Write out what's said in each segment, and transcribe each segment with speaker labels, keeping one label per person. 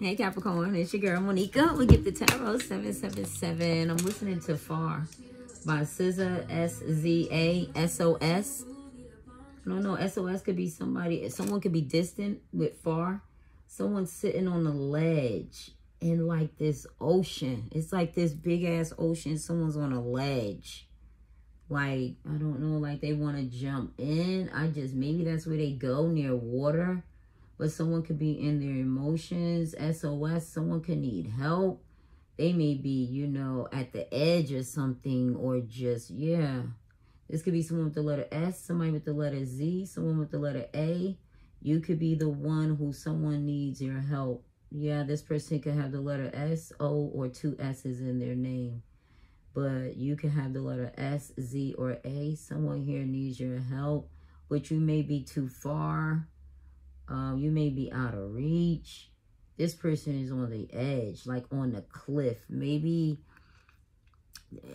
Speaker 1: Hey Capricorn, it's your girl Monica. We get the tarot 777. I'm listening to Far by SZA S Z A S O S. I don't know. SOS could be somebody. Someone could be distant with far. Someone's sitting on a ledge in like this ocean. It's like this big ass ocean. Someone's on a ledge. Like, I don't know, like they want to jump in. I just, maybe that's where they go near water but someone could be in their emotions, SOS, someone could need help. They may be, you know, at the edge or something, or just, yeah. This could be someone with the letter S, somebody with the letter Z, someone with the letter A. You could be the one who someone needs your help. Yeah, this person could have the letter S, O, or two S's in their name. But you can have the letter S, Z, or A. Someone here needs your help, but you may be too far um, you may be out of reach. This person is on the edge, like on the cliff. Maybe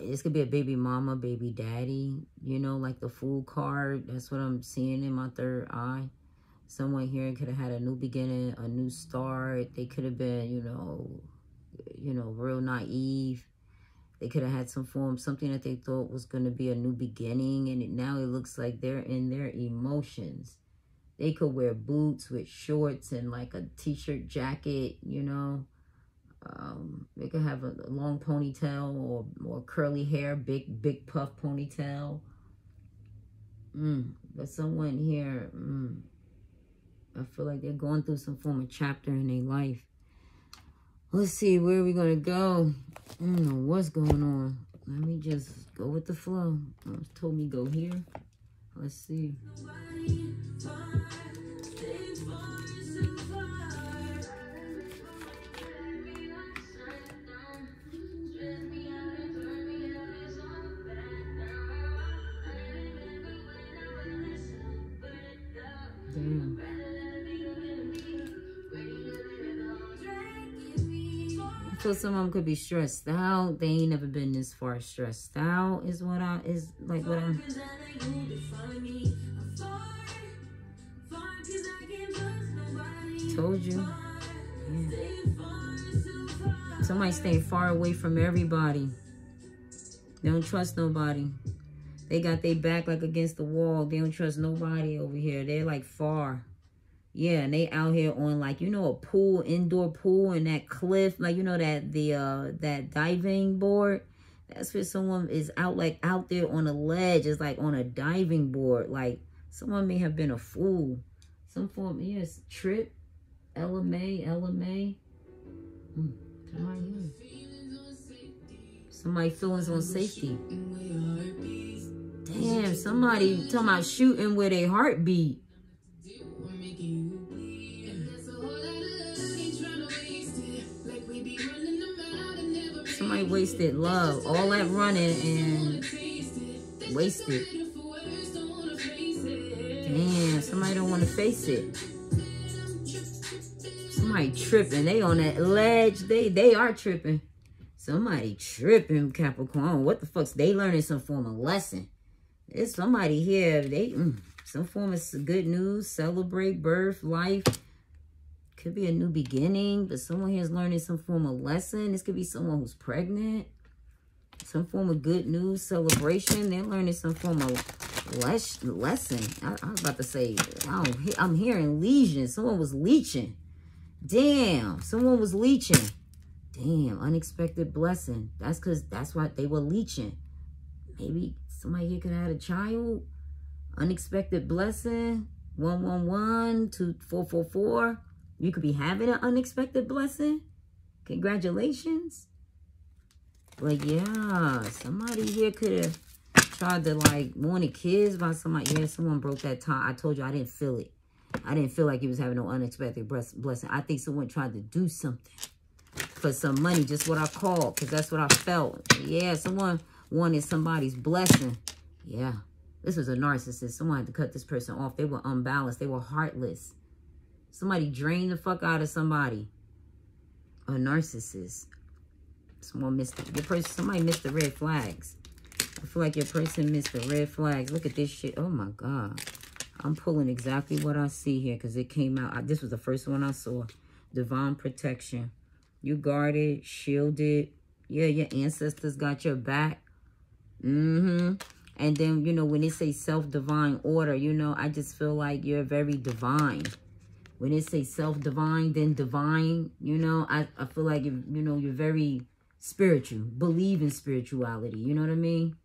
Speaker 1: this could be a baby mama, baby daddy, you know, like the fool card. That's what I'm seeing in my third eye. Someone here could have had a new beginning, a new start. They could have been, you know, you know, real naive. They could have had some form, something that they thought was going to be a new beginning. And now it looks like they're in their emotions. They could wear boots with shorts and like a t-shirt jacket, you know. Um, they could have a, long ponytail or, or curly hair, big, big puff ponytail. Mm, but someone here, mm, I feel like they're going through some form of chapter in their life. Let's see, where are we going to go? I don't know what's going on. Let me just go with the flow. told me go here. Let's see. Damn. I feel some of them could be stressed out. They ain't never been this far stressed out is what I is like what I'm told you. Yeah. Somebody stay far away from everybody. They don't trust nobody. They got their back like against the wall. They don't trust nobody over here. They're like far. Yeah, and they out here on like, you know, a pool, indoor pool and that cliff. Like, you know, that the uh that diving board. That's where someone is out like out there on a ledge. It's like on a diving board. Like someone may have been a fool. Some form, yes, trip. LMA, LMA. Mm, Somebody feelings on safety. Damn, somebody talking about shooting with a heartbeat. Somebody wasted love. All that running and wasted. Damn, somebody don't want to face it. Somebody tripping. They on that ledge. They they are tripping. Somebody tripping, Capricorn. What the fuck's they learning some form of lesson? There's somebody here. They mm, some form of good news. Celebrate birth, life. Could be a new beginning, but someone here is learning some form of lesson. This could be someone who's pregnant. Some form of good news, celebration. They're learning some form of les lesson. I, I was about to say, I'm hearing legion. Someone was leeching. Damn, someone was leeching. Damn, unexpected blessing. That's because that's why they were leeching. Maybe somebody here could have had a child. Unexpected blessing. 111 to 444. You could be having an unexpected blessing. Congratulations. But yeah, somebody here could have tried to like wanted kids by somebody. Yeah, someone broke that tie. I told you I didn't feel it. I didn't feel like he was having no unexpected blessing. I think someone tried to do something for some money, just what I called, because that's what I felt. Yeah, someone wanted somebody's blessing. Yeah, this was a narcissist. Someone had to cut this person off. They were unbalanced. They were heartless. Somebody drained the fuck out of somebody. A narcissist. Someone missed your person. Somebody missed the red flags. I feel like your person missed the red flags. Look at this shit. Oh my god. I'm pulling exactly what I see here because it came out. I, this was the first one I saw. divine protection. You guarded, shielded. Yeah, your ancestors got your back. Mm-hmm. And then, you know, when they say self-divine order, you know, I just feel like you're very divine. When they say self-divine, then divine, you know, I, I feel like, you, you know, you're very spiritual. Believe in spirituality. You know what I mean?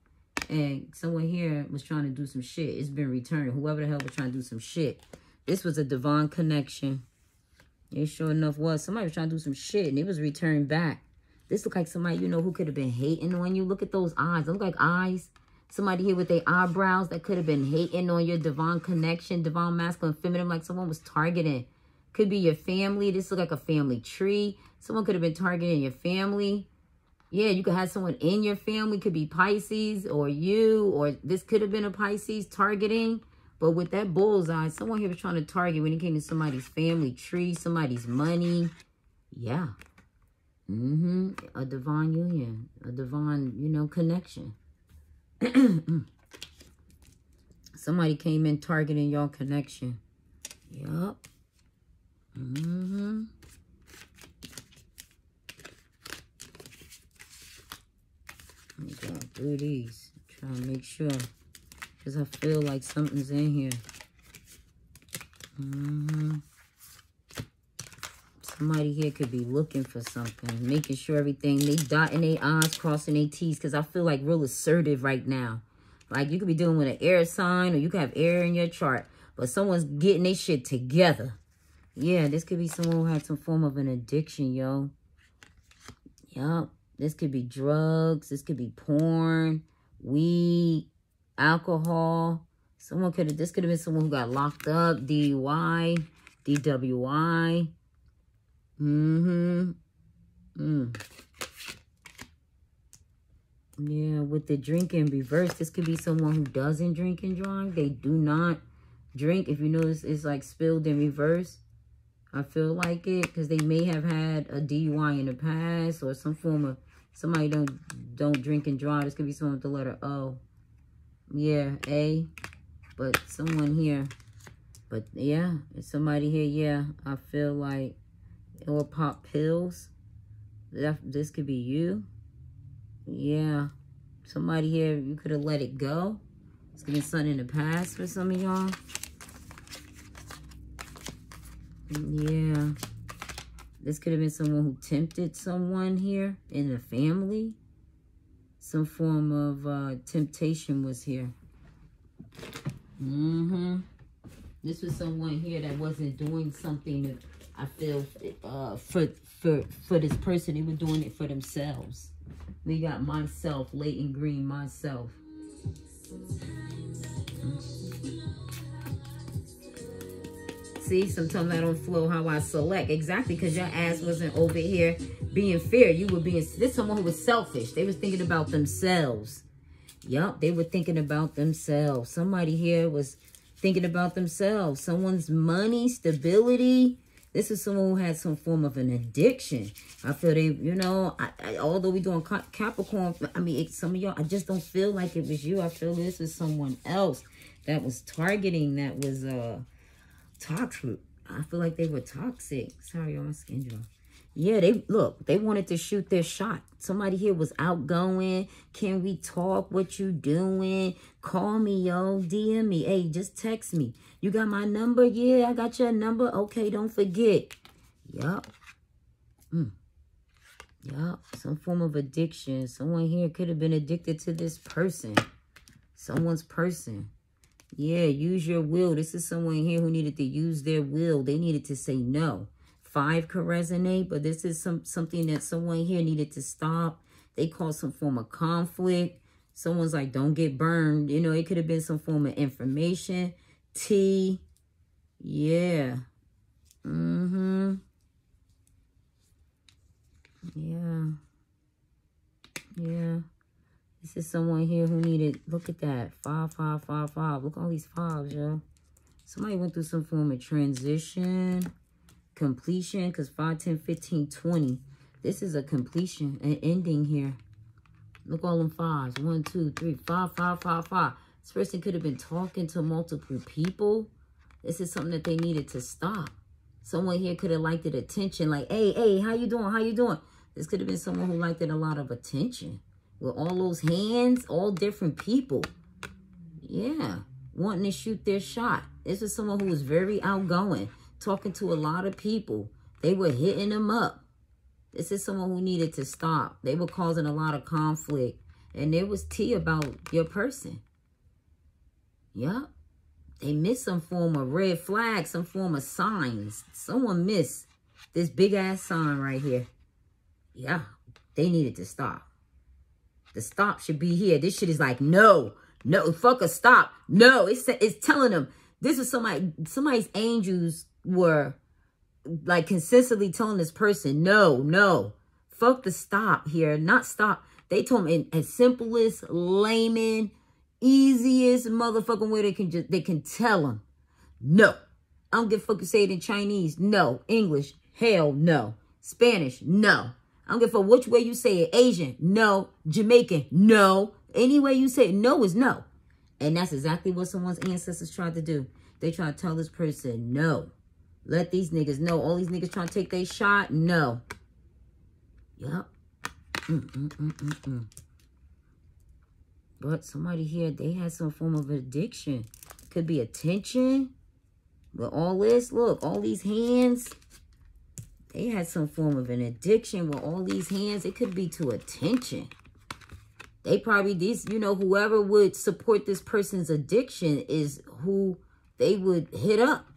Speaker 1: And someone here was trying to do some shit. It's been returned. Whoever the hell was trying to do some shit. This was a divine connection. It sure enough was. Somebody was trying to do some shit and it was returned back. This look like somebody, you know, who could have been hating on you. Look at those eyes. Look like eyes Somebody here with their eyebrows that could have been hating on your divine connection, divine masculine, feminine, like someone was targeting. Could be your family. This look like a family tree. Someone could have been targeting your family. Yeah, you could have someone in your family. Could be Pisces or you, or this could have been a Pisces targeting. But with that bullseye, someone here was trying to target when it came to somebody's family tree, somebody's money. Yeah. Mm-hmm. A divine union. A divine, you know, connection. Somebody came in targeting your connection. Yup. Mm-hmm. Let me go through these. Try to make sure. Because I feel like something's in here. Mm-hmm. Somebody here could be looking for something, making sure everything, they dotting their I's, crossing their T's, because I feel like real assertive right now. Like you could be dealing with an air sign or you could have air in your chart, but someone's getting their shit together. Yeah, this could be someone who had some form of an addiction, yo. Yup. This could be drugs. This could be porn, weed, alcohol. Someone could have, this could have been someone who got locked up, DUI, DWI. Mm-hmm. Mm. Yeah, with the drink in reverse, this could be someone who doesn't drink and drive. They do not drink. If you notice, it's like spilled in reverse. I feel like it because they may have had a DUI in the past or some form of somebody don't don't drink and drive. This could be someone with the letter O. Yeah, A. But someone here. But yeah, it's somebody here. Yeah, I feel like or pop pills. That, this could be you. Yeah. Somebody here, you could have let it go. It's been something in the past for some of y'all. Yeah. This could have been someone who tempted someone here in the family. Some form of uh, temptation was here. Mm-hmm. This was someone here that wasn't doing something that I feel uh, for for for this person, they were doing it for themselves. We got myself, Leighton Green, myself. See, sometimes I don't flow how I select. Exactly, because your ass wasn't over here being fair. You were being, this someone who was selfish. They was thinking about themselves. Yup, they were thinking about themselves. Somebody here was thinking about themselves. Someone's money, stability, this is someone who had some form of an addiction. I feel they, you know, I, I, although we doing Capricorn, I mean, some of y'all, I just don't feel like it was you. I feel this is someone else that was targeting, that was uh toxic. I feel like they were toxic. Sorry, on my skin dry. Yeah, they look, they wanted to shoot their shot. Somebody here was outgoing. Can we talk? What you doing? Call me, yo. DM me. Hey, just text me. You got my number? Yeah, I got your number. Okay, don't forget. Yup. Mm. Yup. Some form of addiction. Someone here could have been addicted to this person. Someone's person. Yeah, use your will. This is someone here who needed to use their will. They needed to say no five could resonate, but this is some something that someone here needed to stop. They caused some form of conflict. Someone's like, don't get burned. You know, it could have been some form of information. T. Yeah. Mm-hmm. Yeah. Yeah. This is someone here who needed, look at that. Five, five, five, five. Look at all these fives, yo. Somebody went through some form of transition completion because 5, 10, 15, 20. This is a completion, an ending here. Look all them fives. One, two, three, five, five, five, five. This person could have been talking to multiple people. This is something that they needed to stop. Someone here could have liked it attention. Like, hey, hey, how you doing? How you doing? This could have been someone who liked it a lot of attention. With all those hands, all different people. Yeah. Wanting to shoot their shot. This is someone who was very outgoing. Talking to a lot of people. They were hitting them up. This is someone who needed to stop. They were causing a lot of conflict. And there was tea about your person. Yup. They missed some form of red flag, some form of signs. Someone missed this big ass sign right here. Yeah, they needed to stop. The stop should be here. This shit is like, no, no, fuck a stop. No, it's it's telling them this is somebody, somebody's angels were like consistently telling this person, no, no, fuck the stop here, not stop. They told me in as simplest layman, easiest motherfucking way they can just they can tell them, no. I don't give a fuck you say it in Chinese, no. English, hell no. Spanish, no. I don't give a which way you say it. Asian, no. Jamaican, no. Any way you say it, no is no. And that's exactly what someone's ancestors tried to do. They try to tell this person, no. Let these niggas know. All these niggas trying to take their shot, no. Yep. Mm, mm, mm, mm, mm. But somebody here, they had some form of addiction. Could be attention. But all this, look, all these hands, they had some form of an addiction with all these hands. It could be to attention. They probably, these, you know, whoever would support this person's addiction is who they would hit up.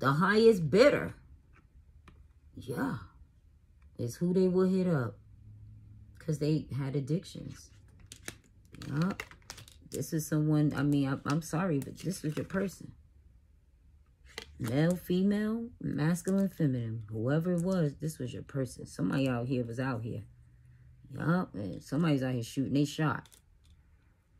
Speaker 1: The highest bidder. Yeah. Is who they will hit up. Because they had addictions. Yup. This is someone, I mean, I, I'm sorry, but this was your person. Male, female, masculine, feminine. Whoever it was, this was your person. Somebody out here was out here. Yup, and somebody's out here shooting a shot.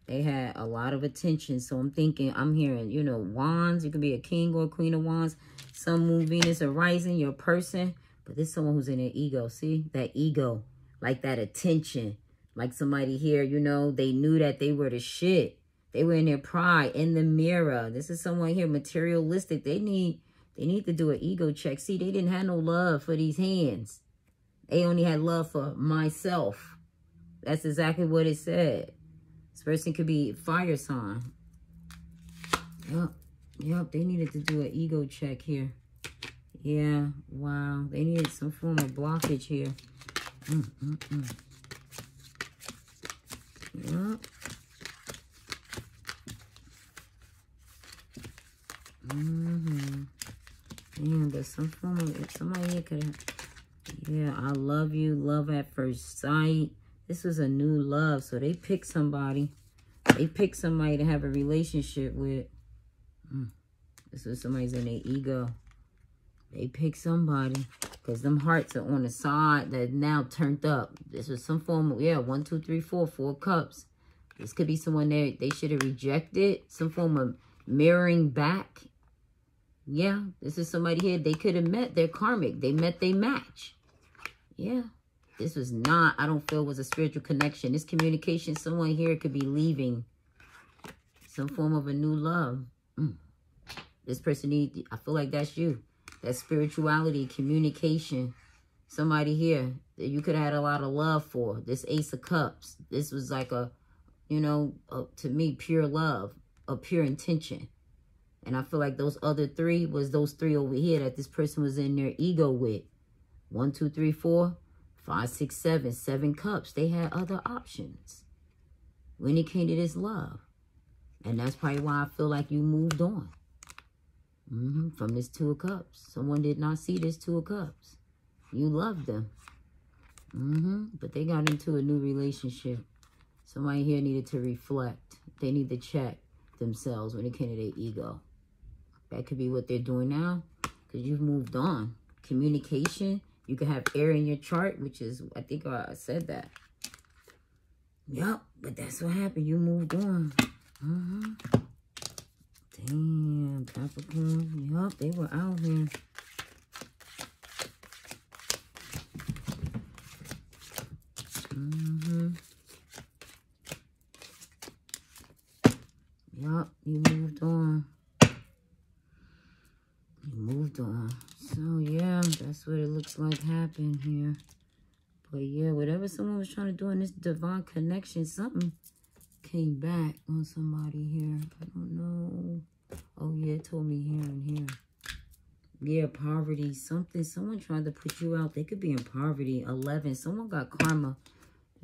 Speaker 1: They had a lot of attention. So I'm thinking, I'm hearing, you know, wands. You could be a king or a queen of wands. Some moon, Venus, or rising, your person. But this someone who's in their ego. See? That ego. Like that attention. Like somebody here, you know, they knew that they were the shit. They were in their pride, in the mirror. This is someone here, materialistic. They need they need to do an ego check. See, they didn't have no love for these hands. They only had love for myself. That's exactly what it said. This person could be fire sign. Yep. Yep, they needed to do an ego check here. Yeah, wow. They needed some form of blockage here. Mm, mm, mm. Yep. Mm-hmm. Damn, there's some form somebody here could have, yeah, I love you, love at first sight. This was a new love, so they picked somebody. They picked somebody to have a relationship with. Mm. This was somebody's in their ego. They picked somebody because them hearts are on the side that now turned up. This was some form of, yeah, one, two, three, four, four cups. This could be someone there they should have rejected. Some form of mirroring back. Yeah, this is somebody here. They could have met their karmic. They met their match. Yeah. This was not, I don't feel was a spiritual connection. This communication, someone here could be leaving some form of a new love. Mm. This person need, I feel like that's you. That spirituality, communication. Somebody here that you could have had a lot of love for. This Ace of Cups. This was like a, you know, a, to me, pure love. A pure intention. And I feel like those other three was those three over here that this person was in their ego with. One, two, three, four, five, six, seven, seven cups. They had other options when it came to this love. And that's probably why I feel like you moved on. Mm -hmm. From this Two of Cups. Someone did not see this Two of Cups. You loved them. Mm -hmm. But they got into a new relationship. Somebody here needed to reflect. They need to check themselves when it came to their ego. That could be what they're doing now. Because you've moved on. Communication. You could have air in your chart, which is, I think I said that. Yep, but that's what happened. You moved on. -hmm. Damn, Capricorn. Yup, they were out here. Mm-hmm. Yup, you moved on. You moved on. looks like happened here. But yeah, whatever someone was trying to do in this divine connection, something came back on somebody here. I don't know. Oh yeah, it told me here and here. Yeah, poverty, something. Someone tried to put you out. They could be in poverty. 11. Someone got karma.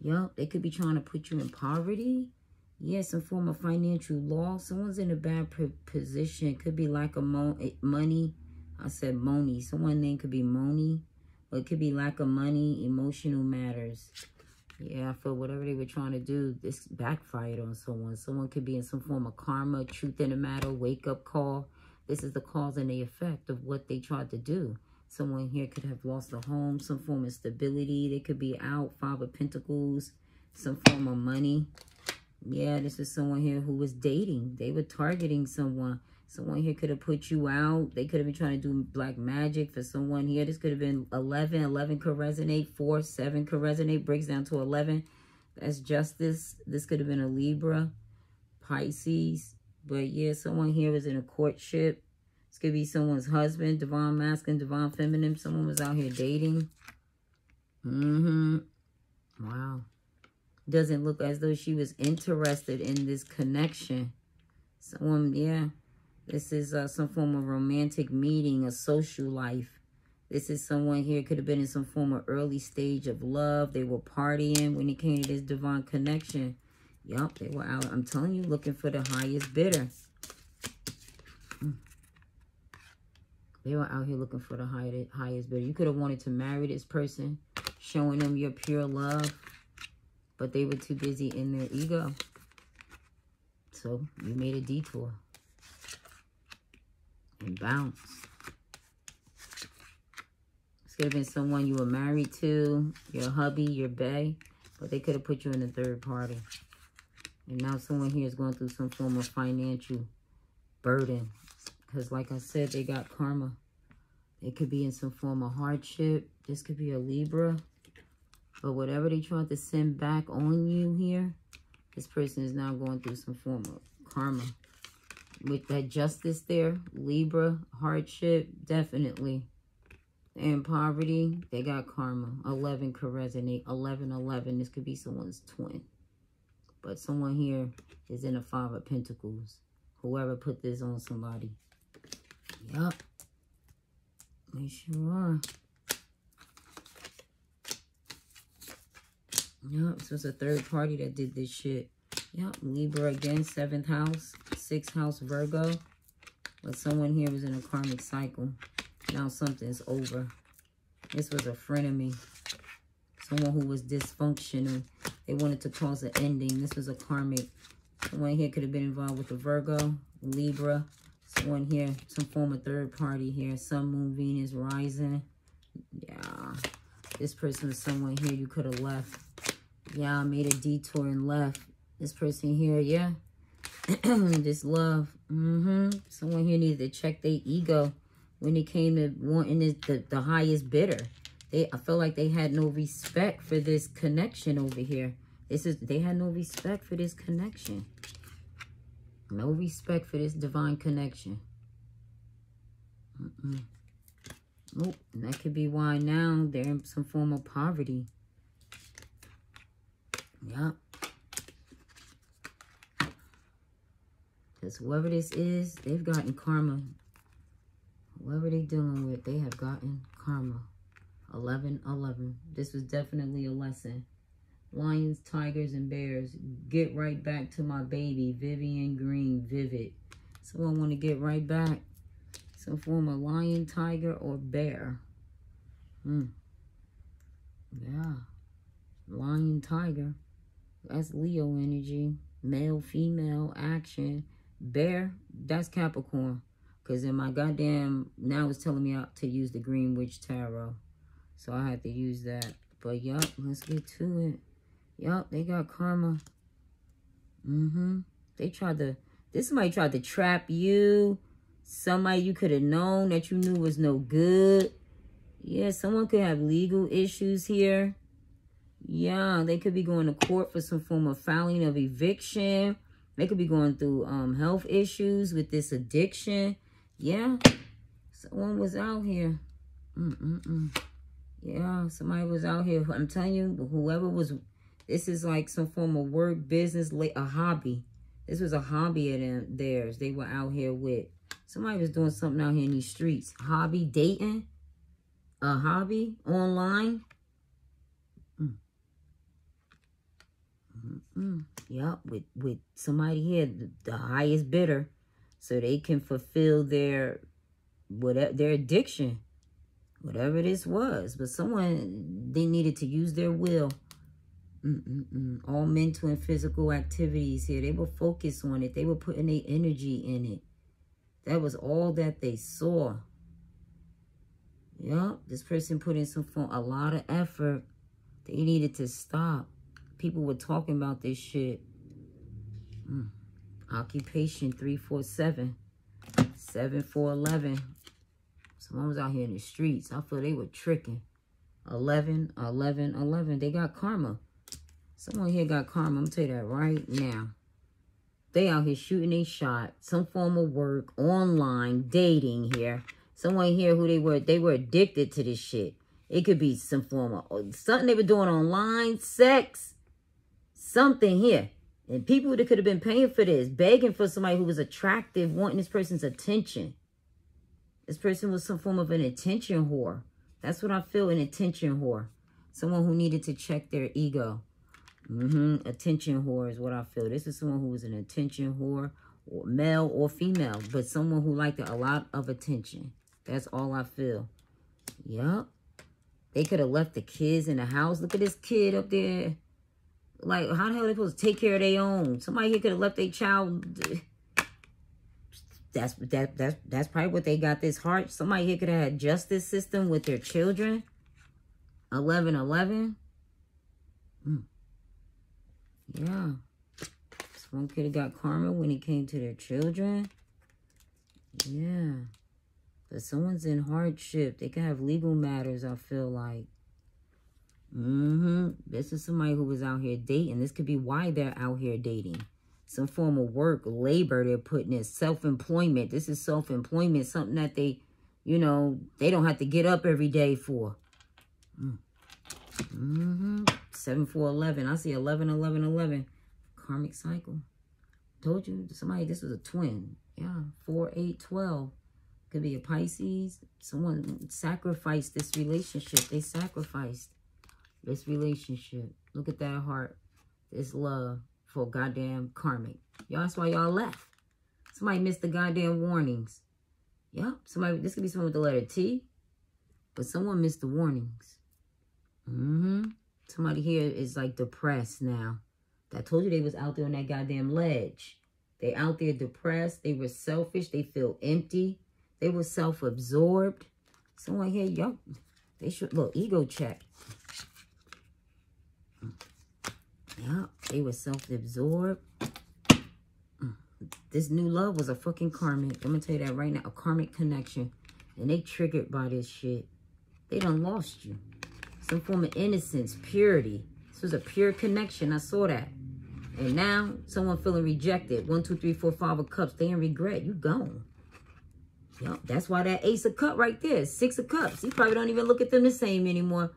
Speaker 1: Yup, they could be trying to put you in poverty. Yeah, some form of financial loss. Someone's in a bad position. Could be lack of mo eh, money. I said money. Someone name could be money. It could be lack of money, emotional matters. Yeah, for whatever they were trying to do, this backfired on someone. Someone could be in some form of karma, truth in the matter, wake-up call. This is the cause and the effect of what they tried to do. Someone here could have lost a home, some form of stability. They could be out, Five of Pentacles, some form of money. Yeah, this is someone here who was dating. They were targeting someone. Someone here could have put you out. They could have been trying to do black magic for someone here. This could have been 11. 11 could resonate. 4, 7 could resonate. Breaks down to 11. That's justice. This could have been a Libra. Pisces. But yeah, someone here was in a courtship. This could be someone's husband. Divine masculine, divine feminine. Someone was out here dating. Mm-hmm. Wow. Doesn't look as though she was interested in this connection. Someone, yeah. This is uh, some form of romantic meeting, a social life. This is someone here could have been in some form of early stage of love. They were partying when it came to this divine connection. Yup, they were out, I'm telling you, looking for the highest bidder. Mm. They were out here looking for the highest, highest bidder. You could have wanted to marry this person, showing them your pure love. But they were too busy in their ego. So you made a detour and bounce. This could have been someone you were married to, your hubby, your bae, but they could have put you in a third party. And now someone here is going through some form of financial burden. Because like I said, they got karma. It could be in some form of hardship. This could be a Libra. But whatever they tried to send back on you here, this person is now going through some form of karma with that justice there, Libra, hardship, definitely. And poverty, they got karma. 11 could resonate. 11, 11, this could be someone's twin. But someone here is in a Five of Pentacles. Whoever put this on somebody. Yup. They sure. Yup, this was a third party that did this shit. Yep, Libra again, seventh house, sixth house, Virgo. But someone here was in a karmic cycle. Now something's over. This was a frenemy. Someone who was dysfunctional. They wanted to cause an ending. This was a karmic. Someone here could have been involved with a Virgo, Libra. Someone here, some form of third party here. Sun, Moon, Venus, rising. Yeah. This person was someone here you could have left. Yeah, I made a detour and left. This person here, yeah. this love. Mm-hmm. Someone here needed to check their ego when it came to wanting the, the, highest bidder. They, I feel like they had no respect for this connection over here. This is they had no respect for this connection. No respect for this divine connection. Mm -mm. That could be why now they're in some form of poverty. Yep. Because whoever this is, they've gotten karma. Whoever they're dealing with, they have gotten karma. 11, 11. This was definitely a lesson. Lions, tigers, and bears. Get right back to my baby. Vivian Green, Vivid. So I want to get right back. So form of lion, tiger, or bear. Hmm. Yeah. Lion, tiger. That's Leo energy. Male, female, action. Bear, that's Capricorn. Because in my goddamn, now it's telling me out to use the Green Witch Tarot. So I had to use that. But yup, let's get to it. Yup, they got karma. Mm-hmm. They tried to, this somebody tried to trap you. Somebody you could have known that you knew was no good. Yeah, someone could have legal issues here. Yeah, they could be going to court for some form of filing of eviction they could be going through um, health issues with this addiction. Yeah. Someone was out here. Mm -mm -mm. Yeah, somebody was out here. I'm telling you, whoever was, this is like some form of work, business, a hobby. This was a hobby of them, theirs. They were out here with. Somebody was doing something out here in these streets. Hobby, dating. A hobby, online. Mm -mm. Yep, with, with somebody here, the, the highest bidder. So they can fulfill their, whatever, their addiction whatever this was. But someone, they needed to use their will. Mm. All mental and physical activities here. They were focused on it. They were putting their energy in it. That was all that they saw. Yep, this person put in some form, a lot of effort. They needed to stop. People were talking about this shit. Mm. Occupation 347. 7411. Someone was out here in the streets. I feel they were tricking. 11, 11, 11. They got karma. Someone here got karma. I'm tell you that right now. They out here shooting a shot. Some form of work, online, dating here. Someone here who they were, they were addicted to this shit. It could be some form of, something they were doing online, sex, something here. And people that could have been paying for this, begging for somebody who was attractive, wanting this person's attention. This person was some form of an attention whore. That's what I feel, an attention whore. Someone who needed to check their ego. Mm-hmm. Attention whore is what I feel. This is someone who was an attention whore, or male or female, but someone who liked a lot of attention. That's all I feel. Yep. They could have left the kids in the house. Look at this kid up there. Like, how the hell are they supposed to take care of their own? Somebody here could have left their child that's that that's that's probably what they got this heart. Somebody here could have had justice system with their children. Eleven eleven. Mm. Yeah. Someone could have got karma when it came to their children. Yeah. But someone's in hardship. They could have legal matters, I feel like. Mm-hmm. This is somebody who was out here dating. This could be why they're out here dating some form of work, labor they're putting in, self-employment. This is self-employment, something that they, you know, they don't have to get up every day for. Mm. Mm-hmm. 7, 4, 11. I see 11, 11, 11. Karmic cycle. Told you, somebody, this was a twin. Yeah, 4, 8, 12. Could be a Pisces. Someone sacrificed this relationship. They sacrificed this relationship. Look at that heart. This love for goddamn karmic. Y'all, that's why y'all left. Somebody missed the goddamn warnings. Yep. Somebody, this could be someone with the letter T. But someone missed the warnings. Mm-hmm. Somebody here is like depressed now. I told you they was out there on that goddamn ledge. They out there depressed. They were selfish. They feel empty. They were self-absorbed. Someone here, y'all, they should, look, ego check. Yeah, they were self-absorbed. Mm. This new love was a fucking karmic. I'm going to tell you that right now. A karmic connection. And they triggered by this shit. They done lost you. Some form of innocence, purity. This was a pure connection. I saw that. And now, someone feeling rejected. One, two, three, four, five of cups. They in regret. You gone. Yep, that's why that ace of cup right there. Six of cups. You probably don't even look at them the same anymore.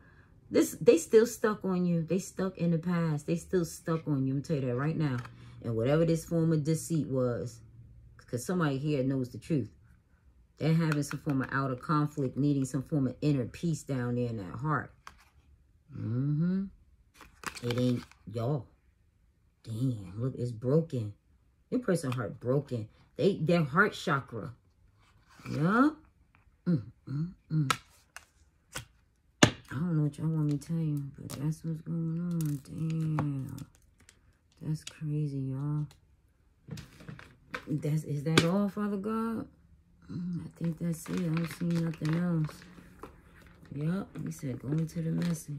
Speaker 1: This they still stuck on you. They stuck in the past. They still stuck on you. I'm tell you that right now. And whatever this form of deceit was, because somebody here knows the truth. They're having some form of outer conflict, needing some form of inner peace down there in that heart. Mm-hmm. It ain't y'all. Damn, look, it's broken. Your person heart broken. They their heart chakra. Yeah. Mm, mm, mm. I don't know what y'all want me to tell you, but that's what's going on. Damn. That's crazy, y'all. That's is that all, Father God? Mm, I think that's it. I don't see nothing else. Yup, he said go into the message.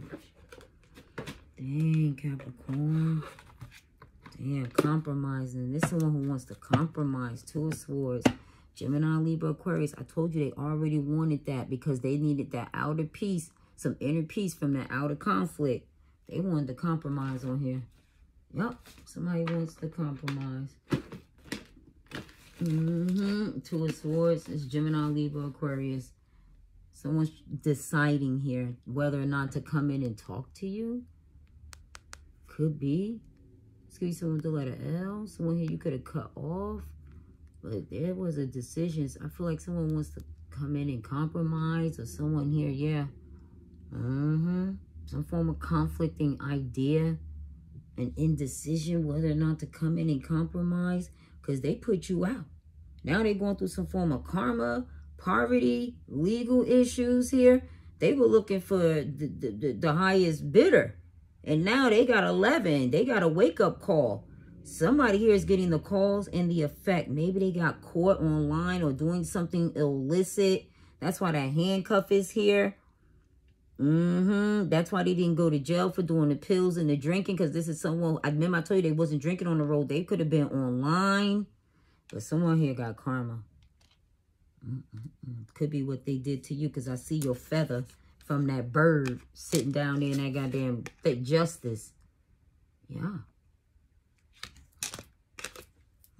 Speaker 1: Dang, Capricorn. Damn, compromising. This is someone who wants to compromise. Two of Swords. Gemini, Libra, Aquarius. I told you they already wanted that because they needed that outer peace some inner peace from that outer conflict. They wanted to compromise on here. Yep, somebody wants to compromise. Mm-hmm. Two of Swords is Gemini, Libra, Aquarius. Someone's deciding here whether or not to come in and talk to you. Could be. Excuse be someone with the letter L. Someone here you could have cut off. But there was a decision. I feel like someone wants to come in and compromise. Or someone here, yeah. Mm-hmm. Some form of conflicting idea. An indecision whether or not to come in and compromise. Because they put you out. Now they're going through some form of karma poverty, legal issues here. They were looking for the, the, the, highest bidder. And now they got 11. They got a wake-up call. Somebody here is getting the calls and the effect. Maybe they got caught online or doing something illicit. That's why that handcuff is here. Mm-hmm. That's why they didn't go to jail for doing the pills and the drinking. Because this is someone, I remember I told you they wasn't drinking on the road. They could have been online. But someone here got karma. Mm -mm Could be what they did to you because I see your feather from that bird sitting down there in that goddamn thick justice. Yeah.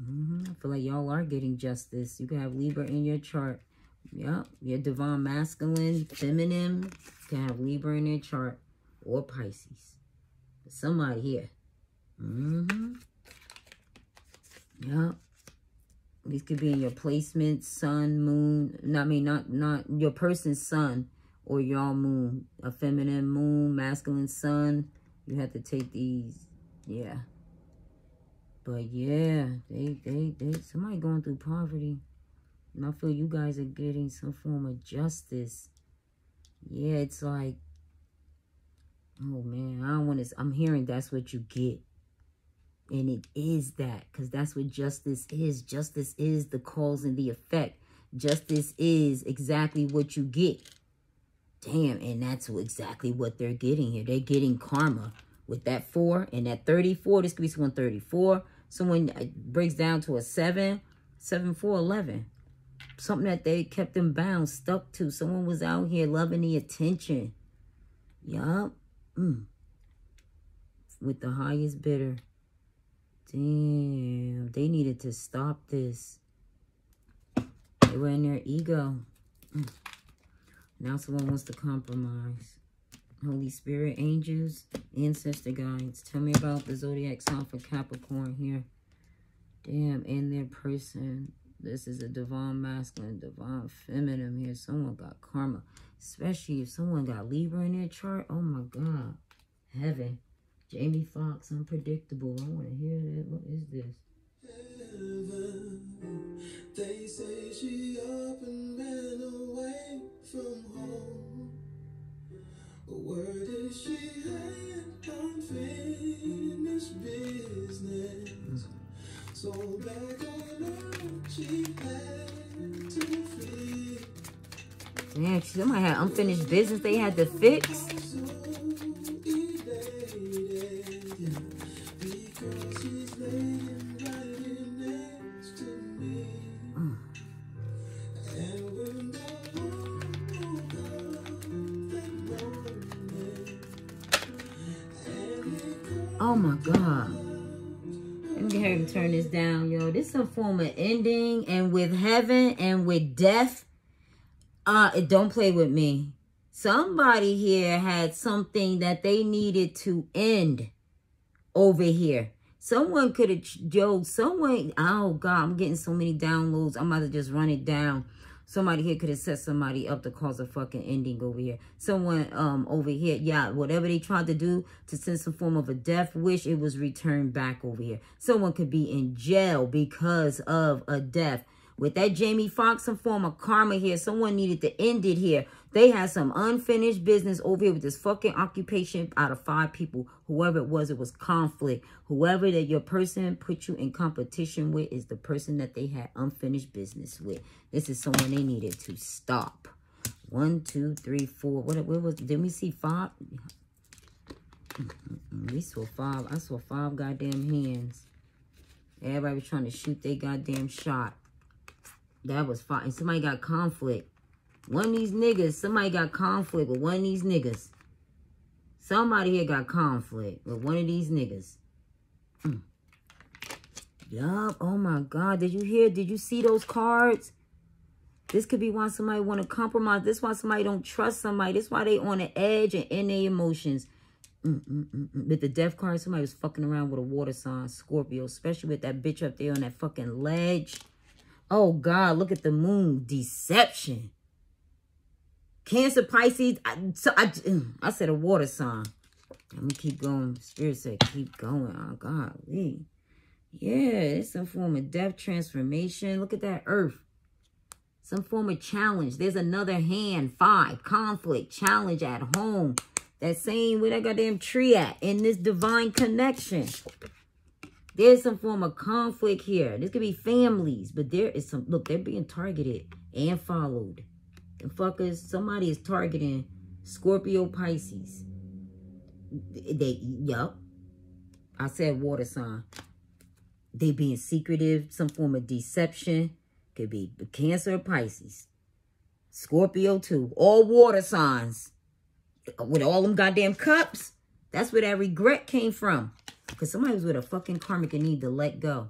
Speaker 1: Mm -hmm. I feel like y'all are getting justice. You can have Libra in your chart. Yep. Your divine masculine, feminine. Can have Libra in their chart. Or Pisces. Somebody here. Mm-hmm. Yep. These could be in your placement, sun, moon. No, I mean, not, not your person's sun or your moon. A feminine moon, masculine sun. You have to take these. Yeah. But yeah, they, they, they, somebody going through poverty. And I feel you guys are getting some form of justice. Yeah, it's like, oh man, I don't want to, I'm hearing that's what you get. And it is that because that's what justice is. Justice is the cause and the effect. Justice is exactly what you get. Damn, and that's exactly what they're getting here. They're getting karma with that 4 and that 34. This could be someone 34. Someone uh, breaks down to a 7. 7, 4, 11. Something that they kept them bound, stuck to. Someone was out here loving the attention. Yup. Mm. With the highest bidder. Damn, they needed to stop this. They were in their ego. Mm. Now someone wants to compromise. Holy Spirit, angels, ancestor guides. Tell me about the zodiac sign for Capricorn here. Damn, and their person. This is a divine masculine, divine feminine here. Someone got karma. Especially if someone got Libra in their chart. Oh my God. Heaven. Jamie Foxx, unpredictable. I want to hear that. What is this? They say she up and ran away from home. Word is she had unfinished business. Mm. So back on Damn, somebody had unfinished business they had to fix. Mm. Oh my God. Let me hurry turn this down, yo. This is some form of ending. And with heaven and with death, uh, don't play with me. Somebody here had something that they needed to end over here. Someone could have, yo, someone, oh God, I'm getting so many downloads. I'm about to just run it down. Somebody here could have set somebody up to cause a fucking ending over here. Someone um over here, yeah, whatever they tried to do to send some form of a death wish, it was returned back over here. Someone could be in jail because of a death. With that Jamie Foxx, and form of karma here. Someone needed to end it here. They had some unfinished business over here with this fucking occupation out of five people. Whoever it was, it was conflict. Whoever that your person put you in competition with is the person that they had unfinished business with. This is someone they needed to stop. One, two, three, four. What, what was, did we see five? We saw five. I saw five goddamn hands. Everybody was trying to shoot their goddamn shot. That was fine. Somebody got conflict. One of these niggas, somebody got conflict with one of these niggas. Somebody here got conflict with one of these niggas. Mm. Yup. Oh my God. Did you hear? Did you see those cards? This could be why somebody want to compromise. This why somebody don't trust somebody. This why they on the edge and in their emotions. Mm -mm -mm with the death card, somebody was fucking around with a water sign, Scorpio, especially with that bitch up there on that fucking ledge. Oh, God, look at the moon. Deception. Cancer, Pisces. I, so I, mm, I said a water sign. Let me keep going. Spirit said keep going. Oh, God. Yeah, it's some form of death transformation. Look at that earth. Some form of challenge. There's another hand. Five. Conflict. Challenge at home. That same where that goddamn tree at. In this divine connection. There's some form of conflict here. This could be families. But there is some... Look, they're being targeted and followed. The fuckers, somebody is targeting Scorpio Pisces. They, yup. I said water sign. They being secretive, some form of deception. Could be Cancer or Pisces. Scorpio too. All water signs. With all them goddamn cups. That's where that regret came from. Because somebody was with a fucking karmic and need to let go.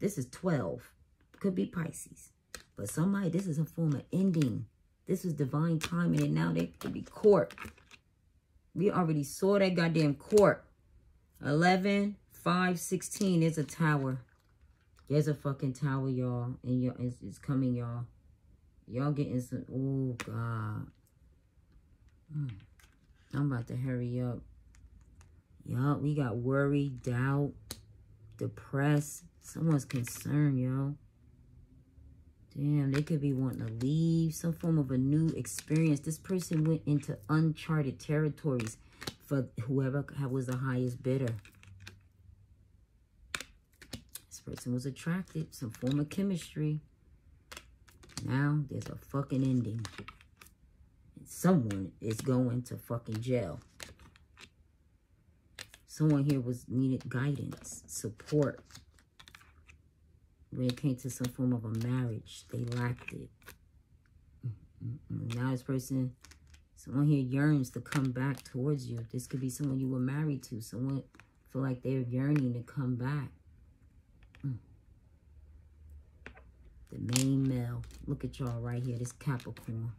Speaker 1: This is 12. Could be Pisces. But somebody, this is a form of ending. This is divine timing, and now they could be court. We already saw that goddamn court. 11, 5, 16 is a tower. There's a fucking tower, y'all. And y'all, it's, it's coming, y'all. Y'all getting some, oh, God. Mm. I'm about to hurry up. Y'all, we got worry, doubt, depressed. Someone's concerned, y'all. Damn, they could be wanting to leave. Some form of a new experience. This person went into uncharted territories for whoever was the highest bidder. This person was attracted. Some form of chemistry. Now, there's a fucking ending. someone is going to fucking jail. Someone here was needed guidance, support, when it came to some form of a marriage, they lacked it. Now this person, someone here yearns to come back towards you. This could be someone you were married to. Someone feel like they're yearning to come back. The main male. Look at y'all right here. This Capricorn.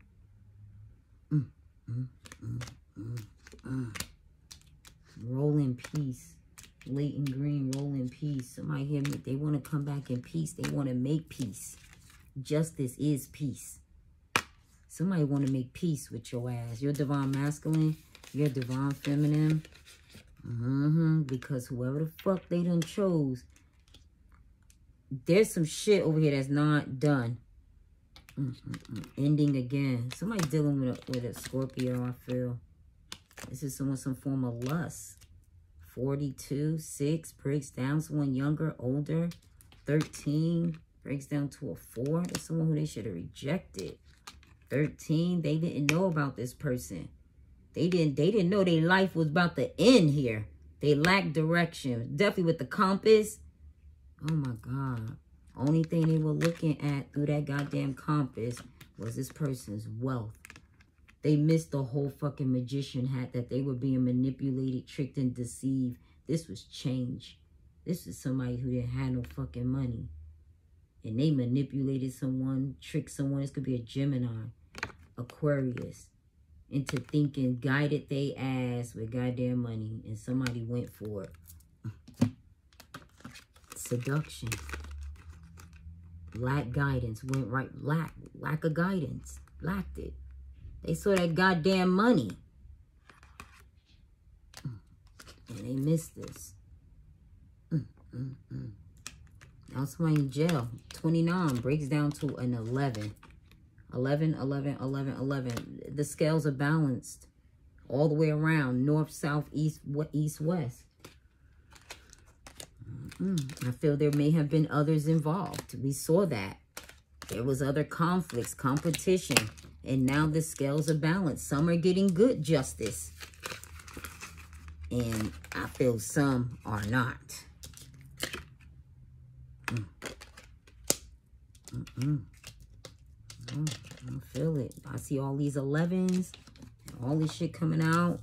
Speaker 1: Mm, mm, mm. Roll in peace. Leighton Green, roll in peace. Somebody hear me. They want to come back in peace. They want to make peace. Justice is peace. Somebody want to make peace with your ass. You're divine masculine. You're divine feminine. Mm -hmm. Because whoever the fuck they done chose, there's some shit over here that's not done. Mm -mm Ending again. Somebody dealing with a, with a Scorpio, I feel. This is someone some form of lust. 42, 6 breaks down someone younger, older. 13 breaks down to a 4. That's someone who they should have rejected. 13, they didn't know about this person. They didn't they didn't know their life was about to end here. They lacked direction. Definitely with the compass. Oh my God. Only thing they were looking at through that goddamn compass was this person's wealth. They missed the whole fucking magician hat that they were being manipulated, tricked, and deceived. This was change. This is somebody who didn't have no fucking money. And they manipulated someone, tricked someone. This could be a Gemini, Aquarius, into thinking, guided they ass with goddamn money. And somebody went for it. Seduction. Lack guidance. Went right. Lack. Lack of guidance. Lacked it. They saw that goddamn money. And they missed this. Mm, mm, mm. Now somebody in jail. 29 breaks down to an 11. 11, 11, 11, 11. The scales are balanced all the way around. North, south, east, east, west. Mm I feel there may have been others involved. We saw that. There was other conflicts, competition. And now the scales are balanced. Some are getting good justice. And I feel some are not. Mm. Mm -mm. I don't feel it. I see all these 11s. all this shit coming out.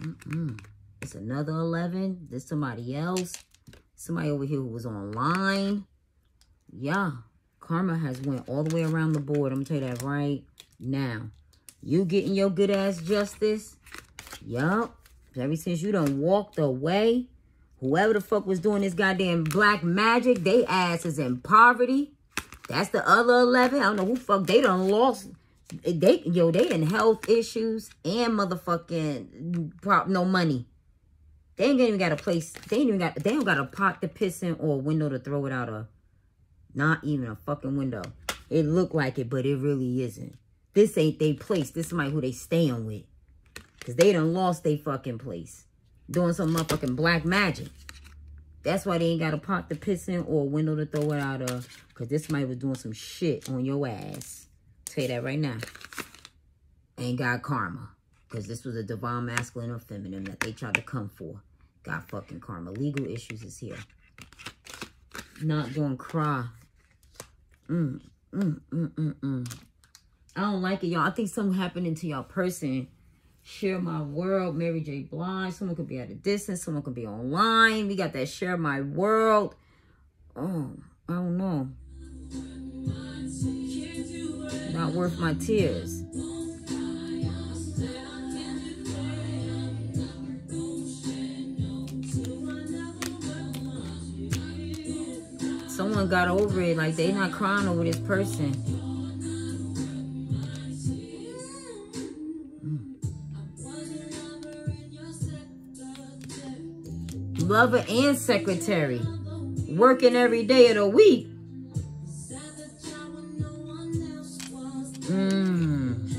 Speaker 1: Mm It's another 11. There's somebody else. Somebody over here who was online. Yeah. Karma has went all the way around the board. I'm going to tell you that right now. You getting your good ass justice? Yup. Ever since you done walked away, whoever the fuck was doing this goddamn black magic, they ass is in poverty. That's the other 11. I don't know who fuck they done lost. They, yo, they in health issues and motherfucking prop no money. They ain't even got a place. They ain't even got, they don't got a pot to piss in or a window to throw it out of. Not even a fucking window. It look like it, but it really isn't. This ain't they place. This somebody who they staying with. Because they done lost their fucking place. Doing some motherfucking black magic. That's why they ain't got a pot to piss in or a window to throw it out of. Because this somebody was doing some shit on your ass. Tell you that right now. Ain't got karma. Because this was a divine masculine or feminine that they tried to come for. Got fucking karma. Legal issues is here. Not gonna cry. Mm, mm, mm, mm, mm. I don't like it, y'all. I think something happening to y'all person. Share my world, Mary J. Blige. Someone could be at a distance. Someone could be online. We got that share my world. Oh, I don't know. Not worth my tears. Got over it. Like, they not crying over this person. lover and secretary, working every day of the week. Mm.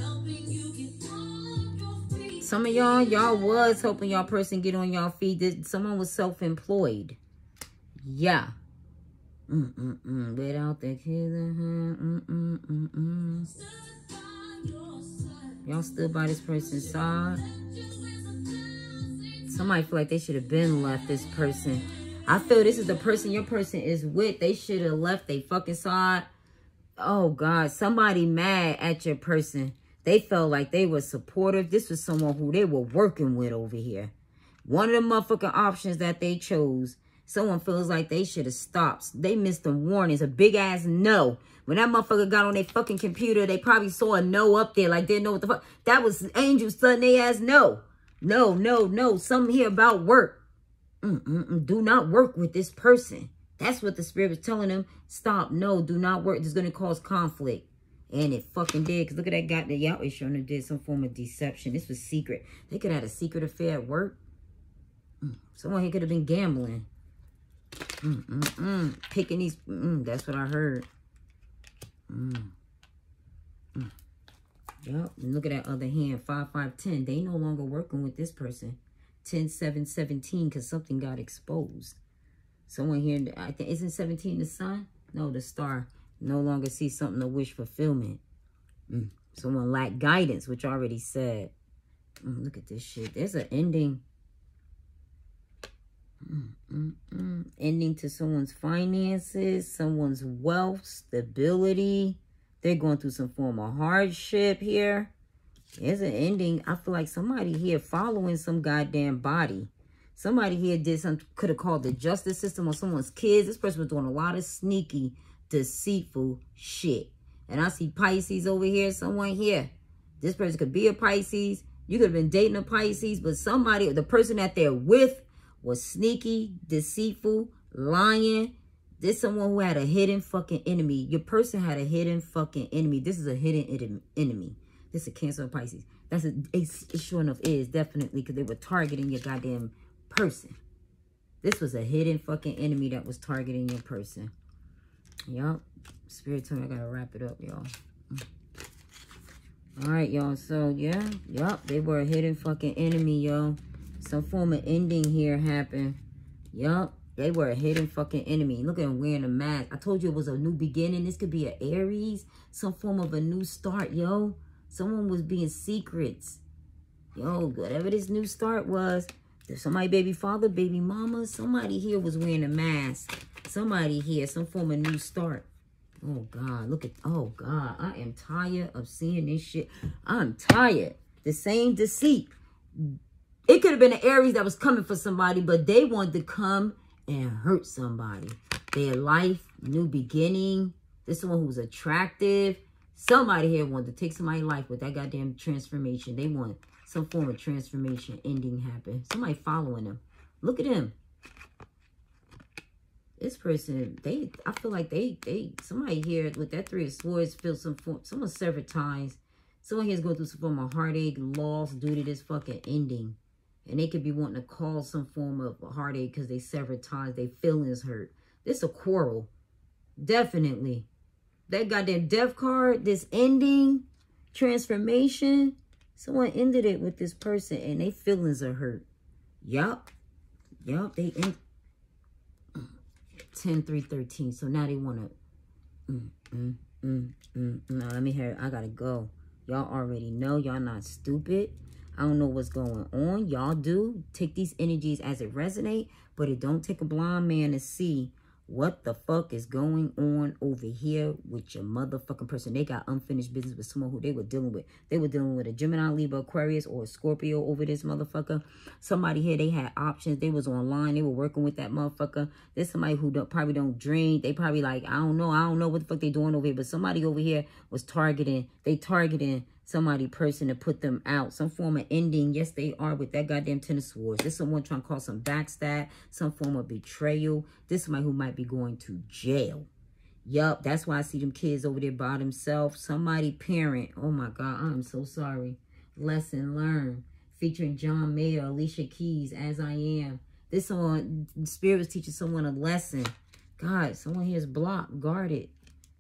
Speaker 1: Some of y'all, y'all was helping y'all person get on y'all feet. Someone was self-employed. Yeah. Mm -mm. Without the -mm. Y'all stood by this person's side. Somebody feel like they should have been left this person. I feel this is the person your person is with. They should have left they fucking side. Oh, God. Somebody mad at your person. They felt like they were supportive. This was someone who they were working with over here. One of the motherfucking options that they chose, someone feels like they should have stopped. They missed the warnings. A big ass no. When that motherfucker got on their fucking computer, they probably saw a no up there. Like, didn't know what the fuck. That was Angel telling they ass no. No, no, no. Something here about work. Mm -mm -mm. Do not work with this person. That's what the spirit was telling them. Stop. No, do not work. This is going to cause conflict. And it fucking did. Because look at that guy that Yahweh showing them did some form of deception. This was secret. They could have had a secret affair at work. Mm. Someone here could have been gambling. Mm, mm, mm. Picking these. Mm, that's what I heard. Mm. Mm. Yep. And look at that other hand. 5, 5, 10. They no longer working with this person. 10, 7, 17 because something got exposed. Someone here, I think, isn't 17 the sun? No, the star. No longer see something to wish fulfillment. Mm. Someone lack guidance, which I already said. Mm, look at this shit. There's an ending. Mm, mm, mm. ending to someone's finances, someone's wealth, stability. They're going through some form of hardship here. There's an ending. I feel like somebody here following some goddamn body. Somebody here did some, could have called the justice system on someone's kids. This person was doing a lot of sneaky, deceitful shit. And I see Pisces over here, someone here. This person could be a Pisces. You could have been dating a Pisces, but somebody, the person that they're with was sneaky, deceitful, lying, this someone who had a hidden fucking enemy. Your person had a hidden fucking enemy. This is a hidden enemy. This is a Cancer Pisces. That's a, it's, it sure enough is, definitely, because they were targeting your goddamn person. This was a hidden fucking enemy that was targeting your person. Yup. Spirit told me I gotta wrap it up, y'all. All right, y'all. So, yeah. Yup. They were a hidden fucking enemy, y'all. Some form of ending here happened. Yup. They were a hidden fucking enemy. Look at them wearing a mask. I told you it was a new beginning. This could be an Aries. Some form of a new start, yo. Someone was being secrets. Yo, whatever this new start was. Somebody baby father, baby mama. Somebody here was wearing a mask. Somebody here, some form of new start. Oh, God. Look at, oh, God. I am tired of seeing this shit. I'm tired. The same deceit. It could have been an Aries that was coming for somebody, but they wanted to come and hurt somebody. Their life, new beginning, This one who's attractive. Somebody here wanted to take somebody's life with that goddamn transformation. They want some form of transformation ending happen. Somebody following them. Look at him. This person, they, I feel like they, they, somebody here with that three of swords feels some form, someone severed ties. Someone here's going through some form of heartache, loss due to this fucking ending. And they could be wanting to cause some form of heartache because they severed ties. They feelings hurt. This a quarrel. Definitely. That goddamn death card, this ending, transformation. Someone ended it with this person and they feelings are hurt. Yup. Yup. They end 10, 3, 13. So now they want to. Mm, mm, mm, mm. No, let me hear. I got to go. Y'all already know. Y'all not stupid. I don't know what's going on. Y'all do. Take these energies as it resonate. But it don't take a blind man to see what the fuck is going on over here with your motherfucking person? They got unfinished business with someone who they were dealing with. They were dealing with a Gemini, Libra, Aquarius, or a Scorpio over this motherfucker. Somebody here, they had options. They was online. They were working with that motherfucker. There's somebody who don't, probably don't drink. They probably like, I don't know. I don't know what the fuck they doing over here. But somebody over here was targeting. They targeting somebody person to put them out. Some form of ending. Yes, they are with that goddamn Ten of Swords. This someone trying to call some backstab, some form of betrayal. This somebody who might be going to jail. Yup, that's why I see them kids over there by themselves. Somebody parent. Oh my God, I'm so sorry. Lesson learned. Featuring John Mayer, Alicia Keys, As I Am. This someone, Spirit was teaching someone a lesson. God, someone here is blocked, guarded.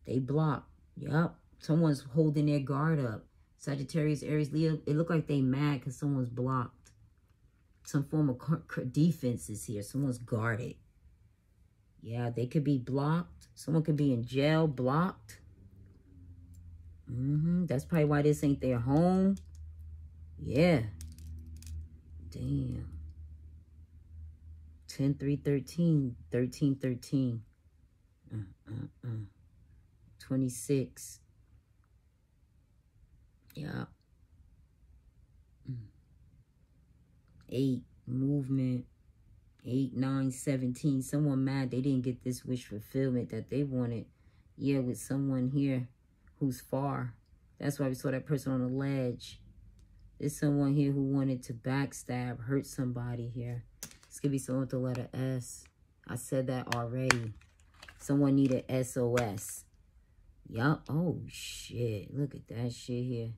Speaker 1: They blocked. Yup. Someone's holding their guard up. Sagittarius, Aries, Leo, it look like they mad because someone's blocked. Some form of defense is here. Someone's guarded. Yeah, they could be blocked. Someone could be in jail, blocked. Mm -hmm. That's probably why this ain't their home. Yeah. Damn. 10, 3, 13, 13, 13. Uh, uh, uh. 26. Yeah. Mm. Eight, movement. Eight, nine, 17. Someone mad they didn't get this wish fulfillment that they wanted. Yeah, with someone here who's far. That's why we saw that person on the ledge. There's someone here who wanted to backstab, hurt somebody here. This could be someone with the letter S. I said that already. Someone needed SOS. Yup. Oh, shit. Look at that shit here.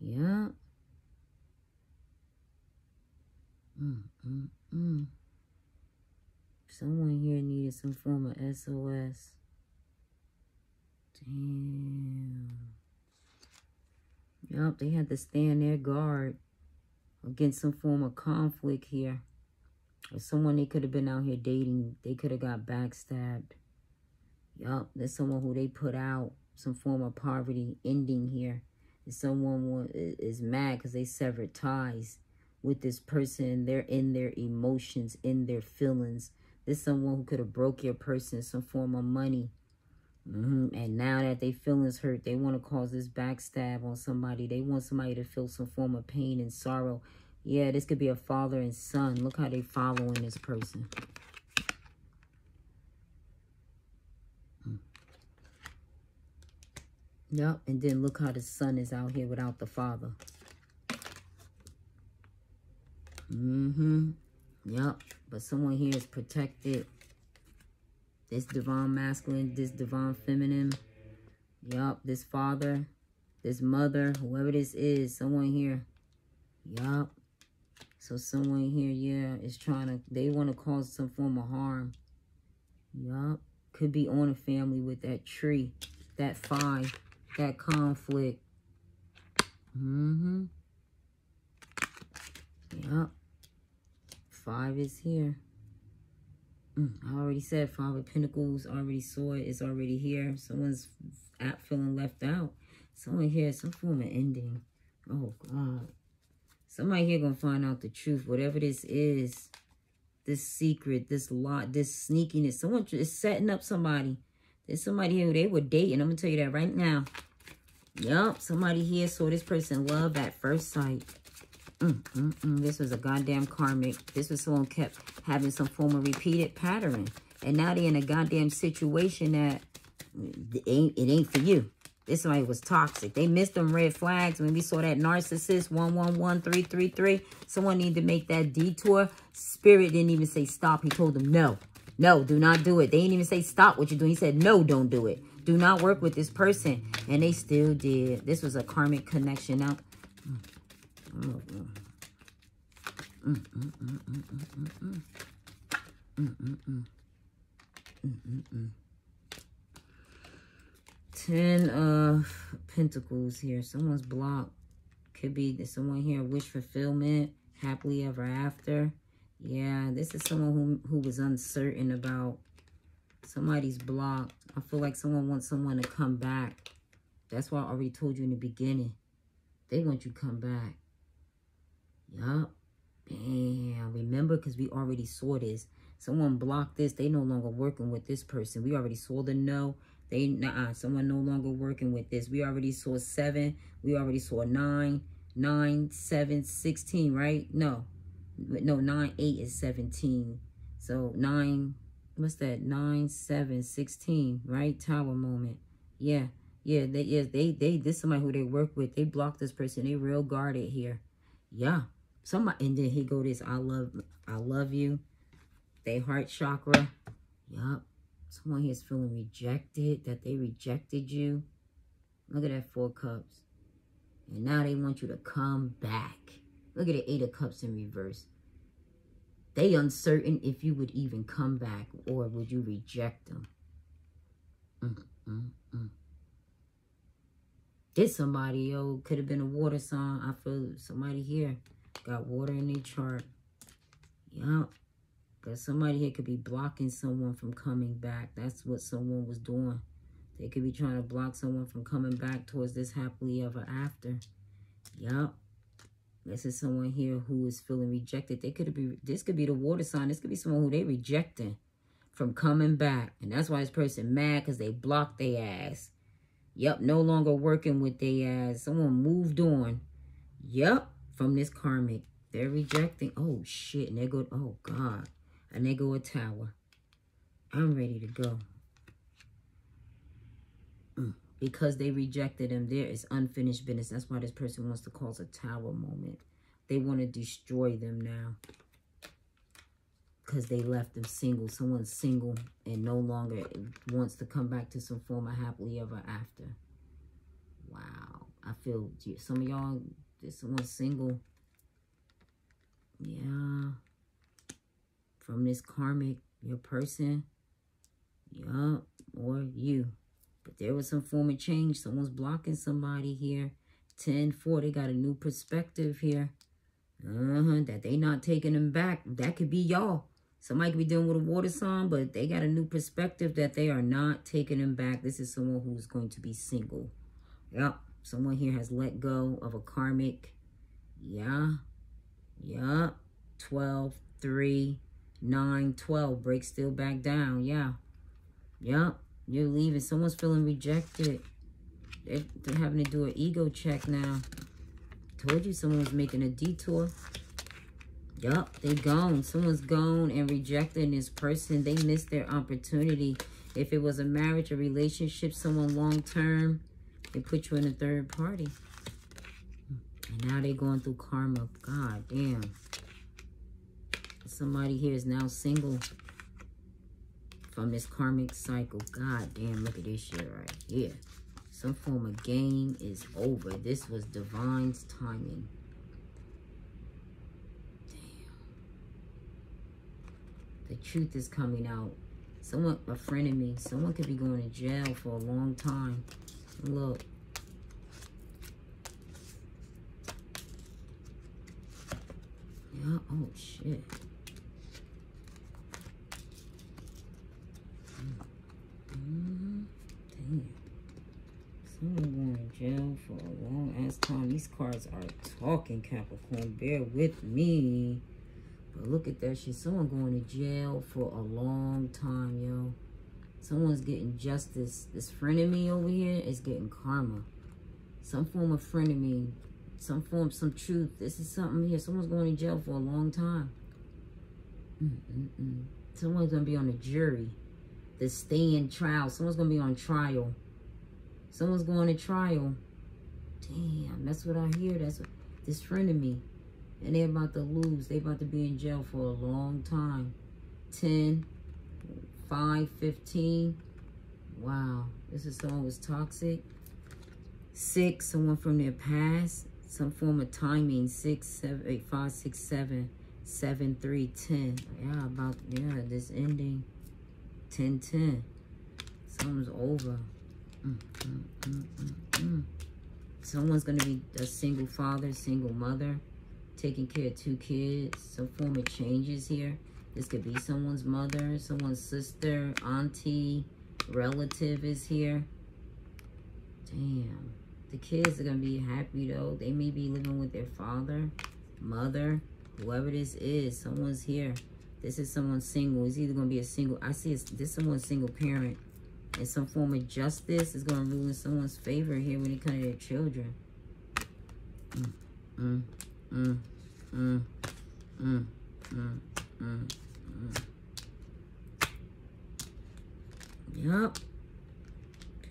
Speaker 1: Yeah. Mm, mm, mm. Someone here needed some form of SOS. Damn. Yup, they had to stand their guard against some form of conflict here. Someone they could have been out here dating, they could have got backstabbed. Yup, there's someone who they put out some form of poverty ending here someone is mad because they severed ties with this person. They're in their emotions, in their feelings. There's someone who could have broke your person some form of money. Mm -hmm. And now that they feelings hurt, they want to cause this backstab on somebody. They want somebody to feel some form of pain and sorrow. Yeah, this could be a father and son. Look how they following this person. Yep, and then look how the son is out here without the father. Mm-hmm. Yep, but someone here is protected. This divine masculine, this divine feminine. Yup, this father, this mother, whoever this is, someone here. Yup. So someone here, yeah, is trying to, they want to cause some form of harm. Yup. Could be on a family with that tree, that five that conflict. Mm-hmm. Yep. Five is here. Mm, I already said five of pentacles. Already saw it. It's already here. Someone's at feeling left out. Someone here, some form of ending. Oh, God. Somebody here gonna find out the truth. Whatever this is, this secret, this lot, this sneakiness. Someone is setting up somebody there's somebody here they were dating. I'm going to tell you that right now. Yup, somebody here saw this person love at first sight. Mm, mm, mm. This was a goddamn karmic. This was someone kept having some form of repeated pattern. And now they're in a goddamn situation that it ain't, it ain't for you. This somebody was toxic. They missed them red flags when we saw that narcissist 111333. Someone needed to make that detour. Spirit didn't even say stop. He told them no. No, do not do it. They didn't even say stop what you're doing. He said no, don't do it. Do not work with this person. And they still did. This was a karmic connection. Now, Ten of Pentacles here. Someone's blocked. Could be someone here, wish fulfillment, happily ever after. Yeah, this is someone who, who was uncertain about somebody's blocked. I feel like someone wants someone to come back. That's why I already told you in the beginning. They want you to come back. Yup. Damn. Remember, because we already saw this. Someone blocked this. They no longer working with this person. We already saw the no. They, nah, someone no longer working with this. We already saw seven. We already saw nine, nine, seven, 16, right? No. No, nine, eight is 17. So nine, what's that? Nine, seven, 16, right? Tower moment. Yeah. Yeah, they, yeah, they, they, this somebody who they work with. They block this person. They real guarded here. Yeah. Somebody, and then he go this, I love, I love you. They heart chakra. Yup. Someone here is feeling rejected, that they rejected you. Look at that four cups. And now they want you to come back. Look at the eight of cups in reverse. They uncertain if you would even come back or would you reject them. Mm, mm, mm. Did somebody, yo, could have been a water sign. I feel somebody here got water in their chart. Yup. Because somebody here could be blocking someone from coming back. That's what someone was doing. They could be trying to block someone from coming back towards this happily ever after. Yup. This is someone here who is feeling rejected. They could be, this could be the water sign. This could be someone who they rejecting from coming back. And that's why this person mad because they blocked their ass. Yep, no longer working with their ass. Someone moved on. Yep, from this karmic. They're rejecting. Oh, shit. And they go, oh, God. And they go a tower. I'm ready to go. Because they rejected him, there is unfinished business. That's why this person wants to cause a tower moment. They want to destroy them now. Because they left them single. Someone's single and no longer wants to come back to some form of happily ever after. Wow. I feel some of y'all, there's someone single. Yeah from this karmic, your person, yeah, or you. But there was some form of change. Someone's blocking somebody here. 10-4, they got a new perspective here. Uh-huh, that they not taking them back. That could be y'all. Somebody could be dealing with a water sign, but they got a new perspective that they are not taking them back. This is someone who's going to be single. Yep. Someone here has let go of a karmic. Yeah. Yeah. 12, 3, 9, 12. Break still back down. Yeah. Yep. You're leaving. Someone's feeling rejected. They're, having to do an ego check now. Told you someone was making a detour. Yup, they gone. Someone's gone and rejecting this person. They missed their opportunity. If it was a marriage, a relationship, someone long-term, they put you in a third party. And now they're going through karma. God damn. Somebody here is now single from this karmic cycle. God damn, look at this shit right here. Some form of game is over. This was divine's timing. Damn. The truth is coming out. Someone, a friend of me, someone could be going to jail for a long time. Look. Yeah, oh shit. Mm-hmm. Someone going to jail for a long ass time. These cards are talking, Capricorn. Bear with me. But look at that shit. Someone going to jail for a long time, yo. Someone's getting justice. This frenemy over here is getting karma. Some form of frenemy. Some form, some truth. This is something here. Someone's going to jail for a long time. -mm -mm. Someone's going to be on a jury The stay in trial. Someone's going to be on trial. Someone's going to trial. Damn, that's what I hear. That's what, this friend of me. And they're about to lose. They're about to be in jail for a long time. 10, 5, 15. Wow. This is someone who's toxic. Six, someone from their past. Some form of timing. Six, seven, eight, five, six, seven, seven, three, ten. Yeah, about, yeah, this ending. 10, 10. Something's over. Mm, mm, mm, mm, mm. Someone's going to be a single father, single mother, taking care of two kids. Some form of changes here. This could be someone's mother, someone's sister, auntie, relative is here. Damn. The kids are going to be happy, though. They may be living with their father, mother, whoever this is. Someone's here. This is someone single. It's either going to be a single. I see it's, this someone's single parent. And some form of justice is going to rule in someone's favor here when it comes to their children. Mm, mm, mm, mm, mm, mm, mm, mm. Yup.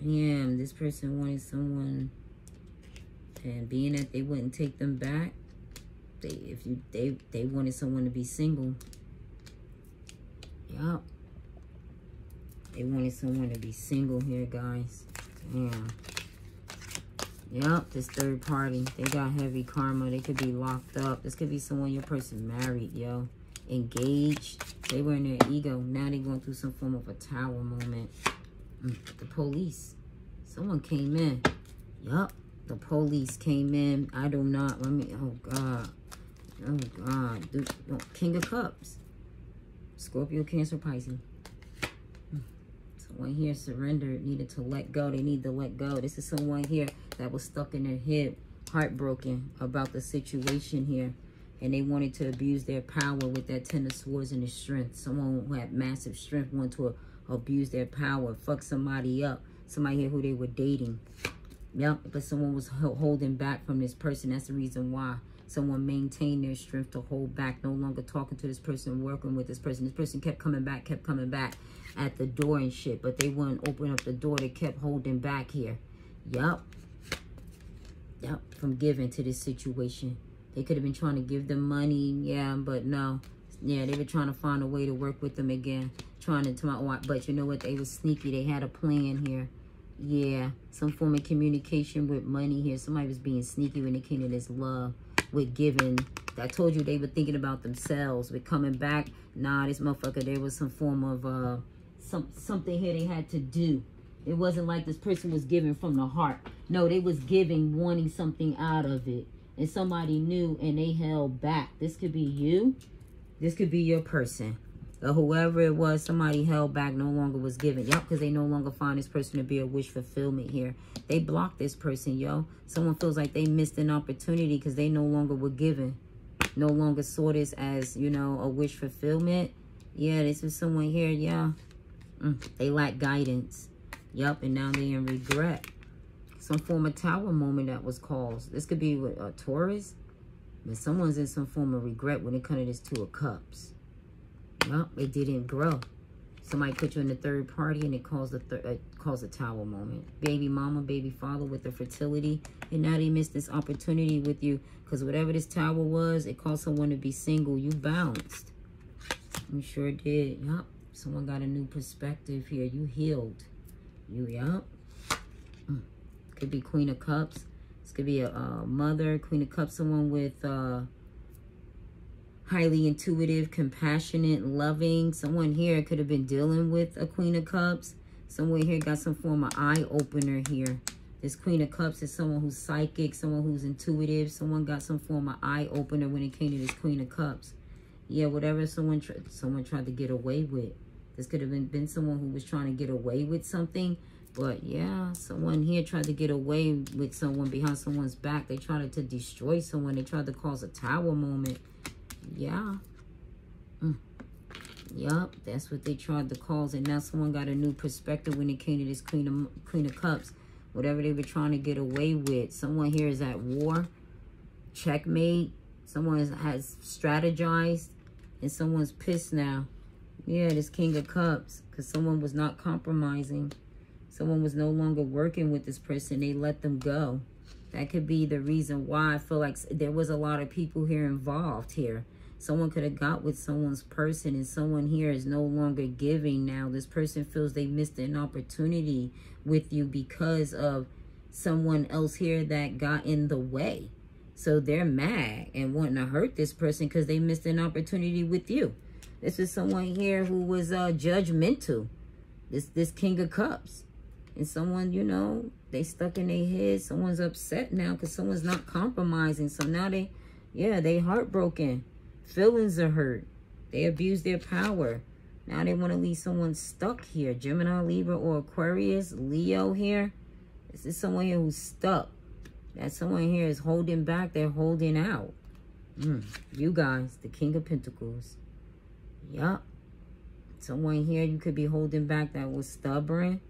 Speaker 1: Damn, this person wanted someone and being that they wouldn't take them back, they if you they they wanted someone to be single. Yup. They wanted someone to be single here, guys. Yeah. Yep, this third party. They got heavy karma. They could be locked up. This could be someone your person married, yo. Engaged. They were in their ego. Now they're going through some form of a tower moment. Mm, the police. Someone came in. Yup. The police came in. I do not. Let me. Oh, God. Oh, God. Dude, King of Cups. Scorpio, Cancer, Pisces. Hmm. Someone here surrendered, needed to let go. They need to let go. This is someone here that was stuck in their head, heartbroken about the situation here. And they wanted to abuse their power with that Ten of Swords and the strength. Someone who had massive strength wanted to abuse their power, fuck somebody up. Somebody here who they were dating. Yep, but someone was holding back from this person. That's the reason why someone maintained their strength to hold back, no longer talking to this person, working with this person. This person kept coming back, kept coming back at the door and shit, but they wouldn't open up the door. They kept holding back here. Yup. Yup, from giving to this situation. They could have been trying to give them money, yeah, but no. Yeah, they were trying to find a way to work with them again. Trying to, oh, but you know what? They were sneaky. They had a plan here. Yeah, some form of communication with money here. Somebody was being sneaky when it came to this love with giving. I told you they were thinking about themselves. With coming back, nah, this motherfucker, there was some form of uh, some something here they had to do. It wasn't like this person was giving from the heart. No, they was giving, wanting something out of it. And somebody knew and they held back. This could be you. This could be your person. Whoever it was, somebody held back, no longer was giving. Yep, because they no longer find this person to be a wish fulfillment here. They blocked this person, yo. Someone feels like they missed an opportunity because they no longer were given. No longer saw this as, you know, a wish fulfillment. Yeah, this is someone here, yeah. Mm, they lack guidance. Yep, and now they in regret. Some form of tower moment that was caused. This could be with a Taurus. But someone's in some form of regret when it comes to this Two of Cups. Well, it didn't grow. Somebody put you in the third party and it caused a, uh, caused a tower moment. Baby mama, baby father with the fertility. And now they missed this opportunity with you. Because whatever this tower was, it caused someone to be single. You bounced. You sure did. Yup. Someone got a new perspective here. You healed. You, yup. Mm. Could be Queen of Cups. This could be a, a mother, Queen of Cups, someone with uh, highly intuitive, compassionate, loving. Someone here could have been dealing with a Queen of Cups. Someone here got some form of eye opener here. This Queen of Cups is someone who's psychic, someone who's intuitive. Someone got some form of eye opener when it came to this Queen of Cups. Yeah, whatever someone tr someone tried to get away with. This could have been, been someone who was trying to get away with something. But yeah, someone here tried to get away with someone behind someone's back. They tried to destroy someone. They tried to cause a tower moment. Yeah. Mm. Yup, that's what they tried to cause. And now someone got a new perspective when it came to this Queen of, Queen of Cups. Whatever they were trying to get away with. Someone here is at war. Checkmate. Someone has strategized. And someone's pissed now. Yeah, this King of Cups. Because someone was not compromising. Someone was no longer working with this person. They let them go. That could be the reason why I feel like there was a lot of people here involved here. Someone could have got with someone's person and someone here is no longer giving now. This person feels they missed an opportunity with you because of someone else here that got in the way. So they're mad and wanting to hurt this person because they missed an opportunity with you. This is someone here who was uh, judgmental. This this King of Cups. And someone, you know, they stuck in their head. Someone's upset now because someone's not compromising. So now they, yeah, they heartbroken. Feelings are hurt. They abuse their power. Now they want to leave someone stuck here. Gemini, Libra, or Aquarius, Leo here. This is someone here who's stuck. That someone here is holding back. They're holding out. Mm. You guys, the King of Pentacles. Yup. Someone here you could be holding back that was stubborn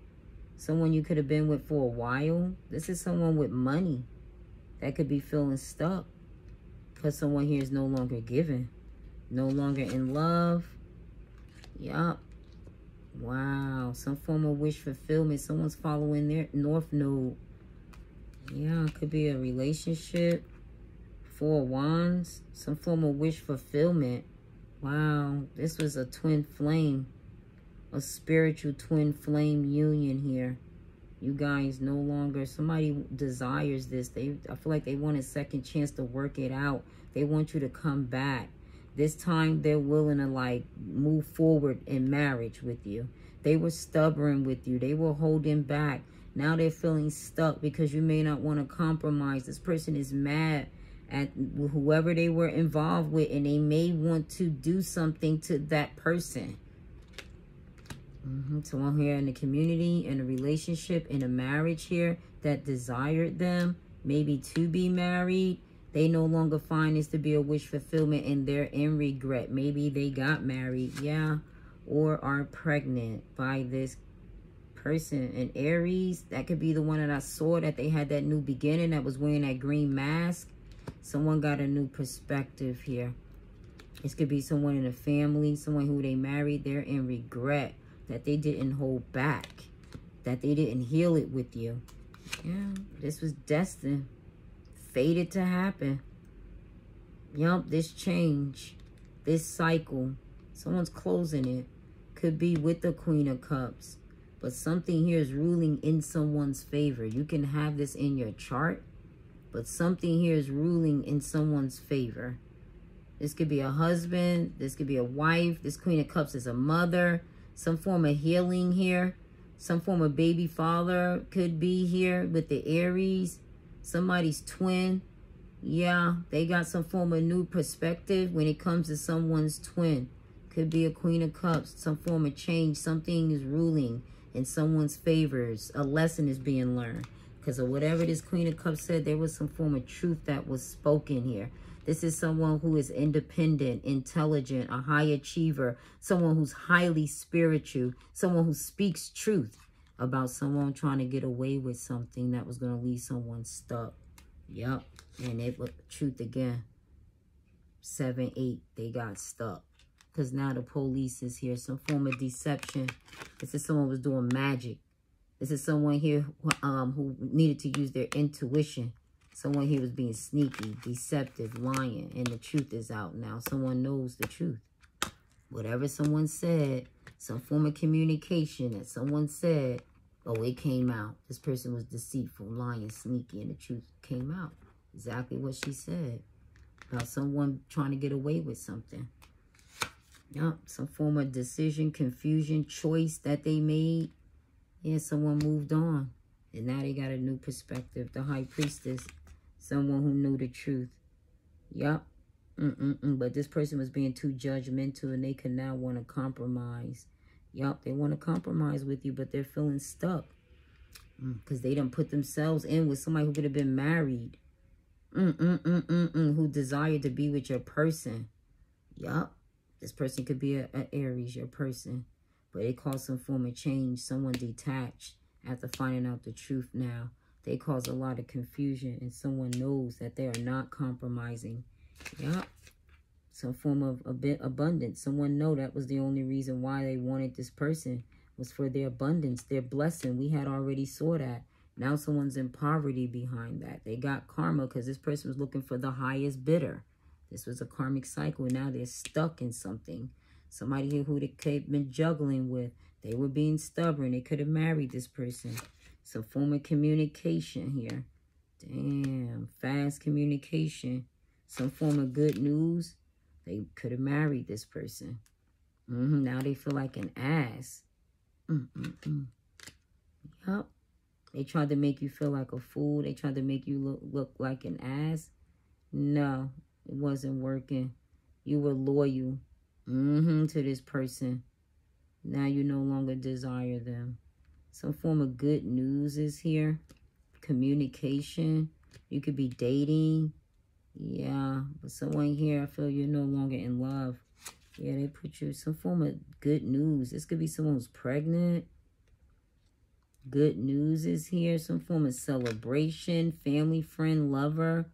Speaker 1: Someone you could have been with for a while. This is someone with money that could be feeling stuck. Because someone here is no longer giving. No longer in love. Yup. Wow. Some form of wish fulfillment. Someone's following their North Node. Yeah, it could be a relationship. Four Wands. Some form of wish fulfillment. Wow. This was a twin flame a spiritual twin flame union here. You guys no longer, somebody desires this. They, I feel like they want a second chance to work it out. They want you to come back. This time they're willing to like move forward in marriage with you. They were stubborn with you. They were holding back. Now they're feeling stuck because you may not want to compromise. This person is mad at whoever they were involved with and they may want to do something to that person. Mm -hmm. Someone here in the community, in a relationship, in a marriage here that desired them, maybe to be married. They no longer find this to be a wish fulfillment and they're in regret. Maybe they got married, yeah, or are pregnant by this person. And Aries, that could be the one that I saw that they had that new beginning that was wearing that green mask. Someone got a new perspective here. This could be someone in a family, someone who they married. They're in regret that they didn't hold back, that they didn't heal it with you. Yeah, this was destined, fated to happen. Yup, this change, this cycle, someone's closing it. Could be with the Queen of Cups. But something here is ruling in someone's favor. You can have this in your chart. But something here is ruling in someone's favor. This could be a husband. This could be a wife. This Queen of Cups is a mother some form of healing here. Some form of baby father could be here with the Aries. Somebody's twin. Yeah, they got some form of new perspective when it comes to someone's twin. Could be a Queen of Cups, some form of change. Something is ruling in someone's favors. A lesson is being learned. Because of whatever this Queen of Cups said, there was some form of truth that was spoken here. This is someone who is independent, intelligent, a high achiever, someone who's highly spiritual, someone who speaks truth about someone trying to get away with something that was going to leave someone stuck. Yep. And it was truth again. Seven, eight, they got stuck. Because now the police is here. Some form of deception. This is someone was doing magic. This is someone here um, who needed to use their intuition Someone here was being sneaky, deceptive, lying, and the truth is out now. Someone knows the truth. Whatever someone said, some form of communication that someone said, oh, it came out. This person was deceitful, lying, sneaky, and the truth came out. Exactly what she said about someone trying to get away with something. Yep, some form of decision, confusion, choice that they made. Yeah, someone moved on. And now they got a new perspective. The high priestess Someone who knew the truth. Yup. Mm -mm -mm. But this person was being too judgmental and they can now want to compromise. Yup, they want to compromise with you, but they're feeling stuck. Because mm, they don't put themselves in with somebody who could have been married. Mm -mm -mm -mm -mm, who desired to be with your person. Yup. This person could be an Aries, your person. But it caused some form of change. Someone detached after finding out the truth now. They cause a lot of confusion and someone knows that they are not compromising. Yep. some form of a bit abundance. Someone know that was the only reason why they wanted this person was for their abundance, their blessing. We had already saw that. Now someone's in poverty behind that. They got karma because this person was looking for the highest bidder. This was a karmic cycle. Now they're stuck in something. Somebody here who they could been juggling with. They were being stubborn. They could have married this person. Some form of communication here. Damn. Fast communication. Some form of good news. They could have married this person. Mm -hmm. Now they feel like an ass. Mm -mm -mm. Yup. They tried to make you feel like a fool. They tried to make you look, look like an ass. No, it wasn't working. You were loyal mm -hmm, to this person. Now you no longer desire them. Some form of good news is here. Communication. You could be dating. Yeah, but someone here, I feel you're no longer in love. Yeah, they put you some form of good news. This could be someone who's pregnant. Good news is here. Some form of celebration. Family, friend, lover.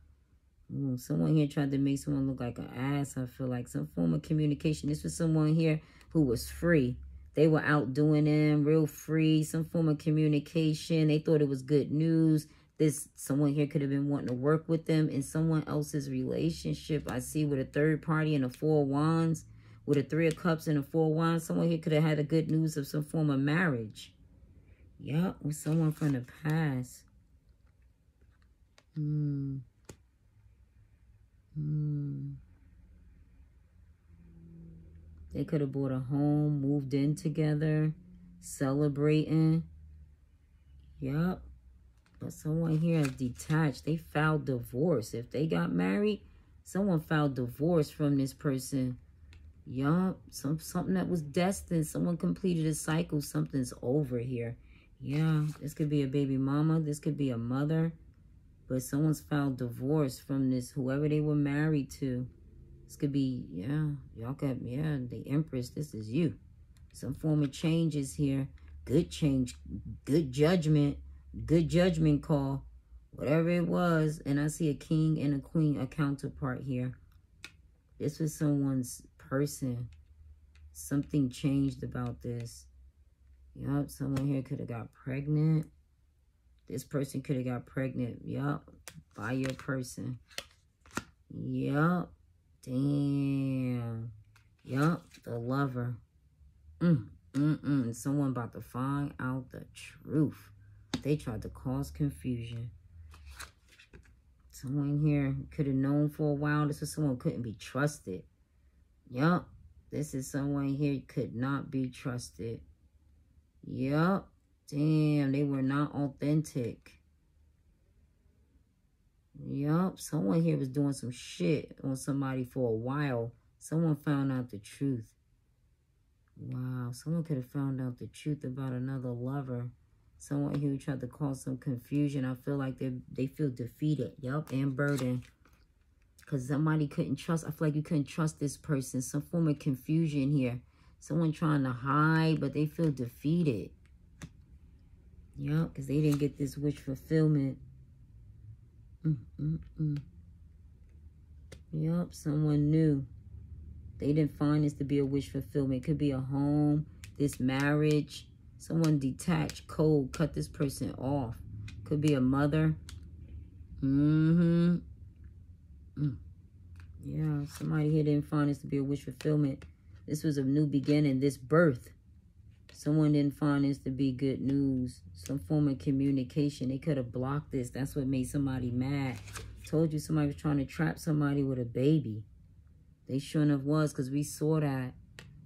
Speaker 1: Ooh, someone here tried to make someone look like an ass, I feel like. Some form of communication. This was someone here who was free. They were out doing them real free. Some form of communication. They thought it was good news. This someone here could have been wanting to work with them in someone else's relationship. I see with a third party and a four wands. With a three of cups and a four wands. Someone here could have had a good news of some form of marriage. Yep, with someone from the past. Hmm. Hmm. They could have bought a home, moved in together, celebrating. Yep. But someone here is detached. They filed divorce. If they got married, someone filed divorce from this person. Yup. Some, something that was destined. Someone completed a cycle. Something's over here. Yeah, this could be a baby mama. This could be a mother. But someone's filed divorce from this, whoever they were married to. This could be, yeah, y'all could, yeah, the Empress, this is you. Some form of changes here. Good change, good judgment, good judgment call. Whatever it was. And I see a king and a queen, a counterpart here. This was someone's person. Something changed about this. Yup, someone here could have got pregnant. This person could have got pregnant. Yup, by your person. Yup. Damn. Yup, the lover. Mm, mm, mm. Someone about to find out the truth. They tried to cause confusion. Someone here could have known for a while. This is someone couldn't be trusted. Yup. This is someone here could not be trusted. Yup. Damn, they were not authentic. Yup, someone here was doing some shit on somebody for a while. Someone found out the truth. Wow, someone could have found out the truth about another lover. Someone who tried to cause some confusion. I feel like they they feel defeated. Yup, and burdened. Because somebody couldn't trust. I feel like you couldn't trust this person. Some form of confusion here. Someone trying to hide, but they feel defeated. Yup, because they didn't get this wish fulfillment. Mm, mm, mm. Yup, someone new. They didn't find this to be a wish fulfillment. It could be a home, this marriage. Someone detached, cold, cut this person off. Could be a mother. Mm-hmm. Mm. Yeah, somebody here didn't find this to be a wish fulfillment. This was a new beginning, this birth. Someone didn't find this to be good news. Some form of communication. They could have blocked this. That's what made somebody mad. Told you somebody was trying to trap somebody with a baby. They sure enough was because we saw that.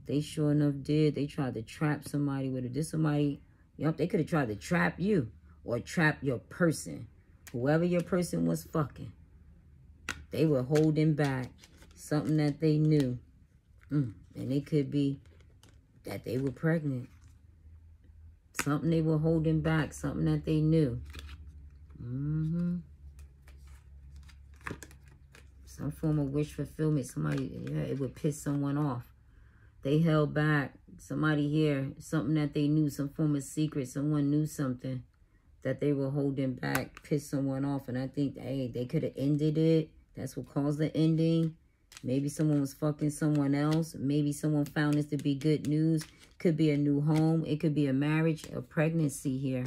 Speaker 1: They sure enough did. They tried to trap somebody with it. This somebody, yep, they could have tried to trap you or trap your person. Whoever your person was fucking. They were holding back something that they knew. Mm. And it could be that they were pregnant. Something they were holding back. Something that they knew. Mm-hmm. Some form of wish fulfillment. Somebody, yeah, it would piss someone off. They held back. Somebody here, something that they knew, some form of secret. Someone knew something that they were holding back, pissed someone off. And I think, hey, they could have ended it. That's what caused the ending. Maybe someone was fucking someone else. Maybe someone found this to be good news. Could be a new home. It could be a marriage, a pregnancy here.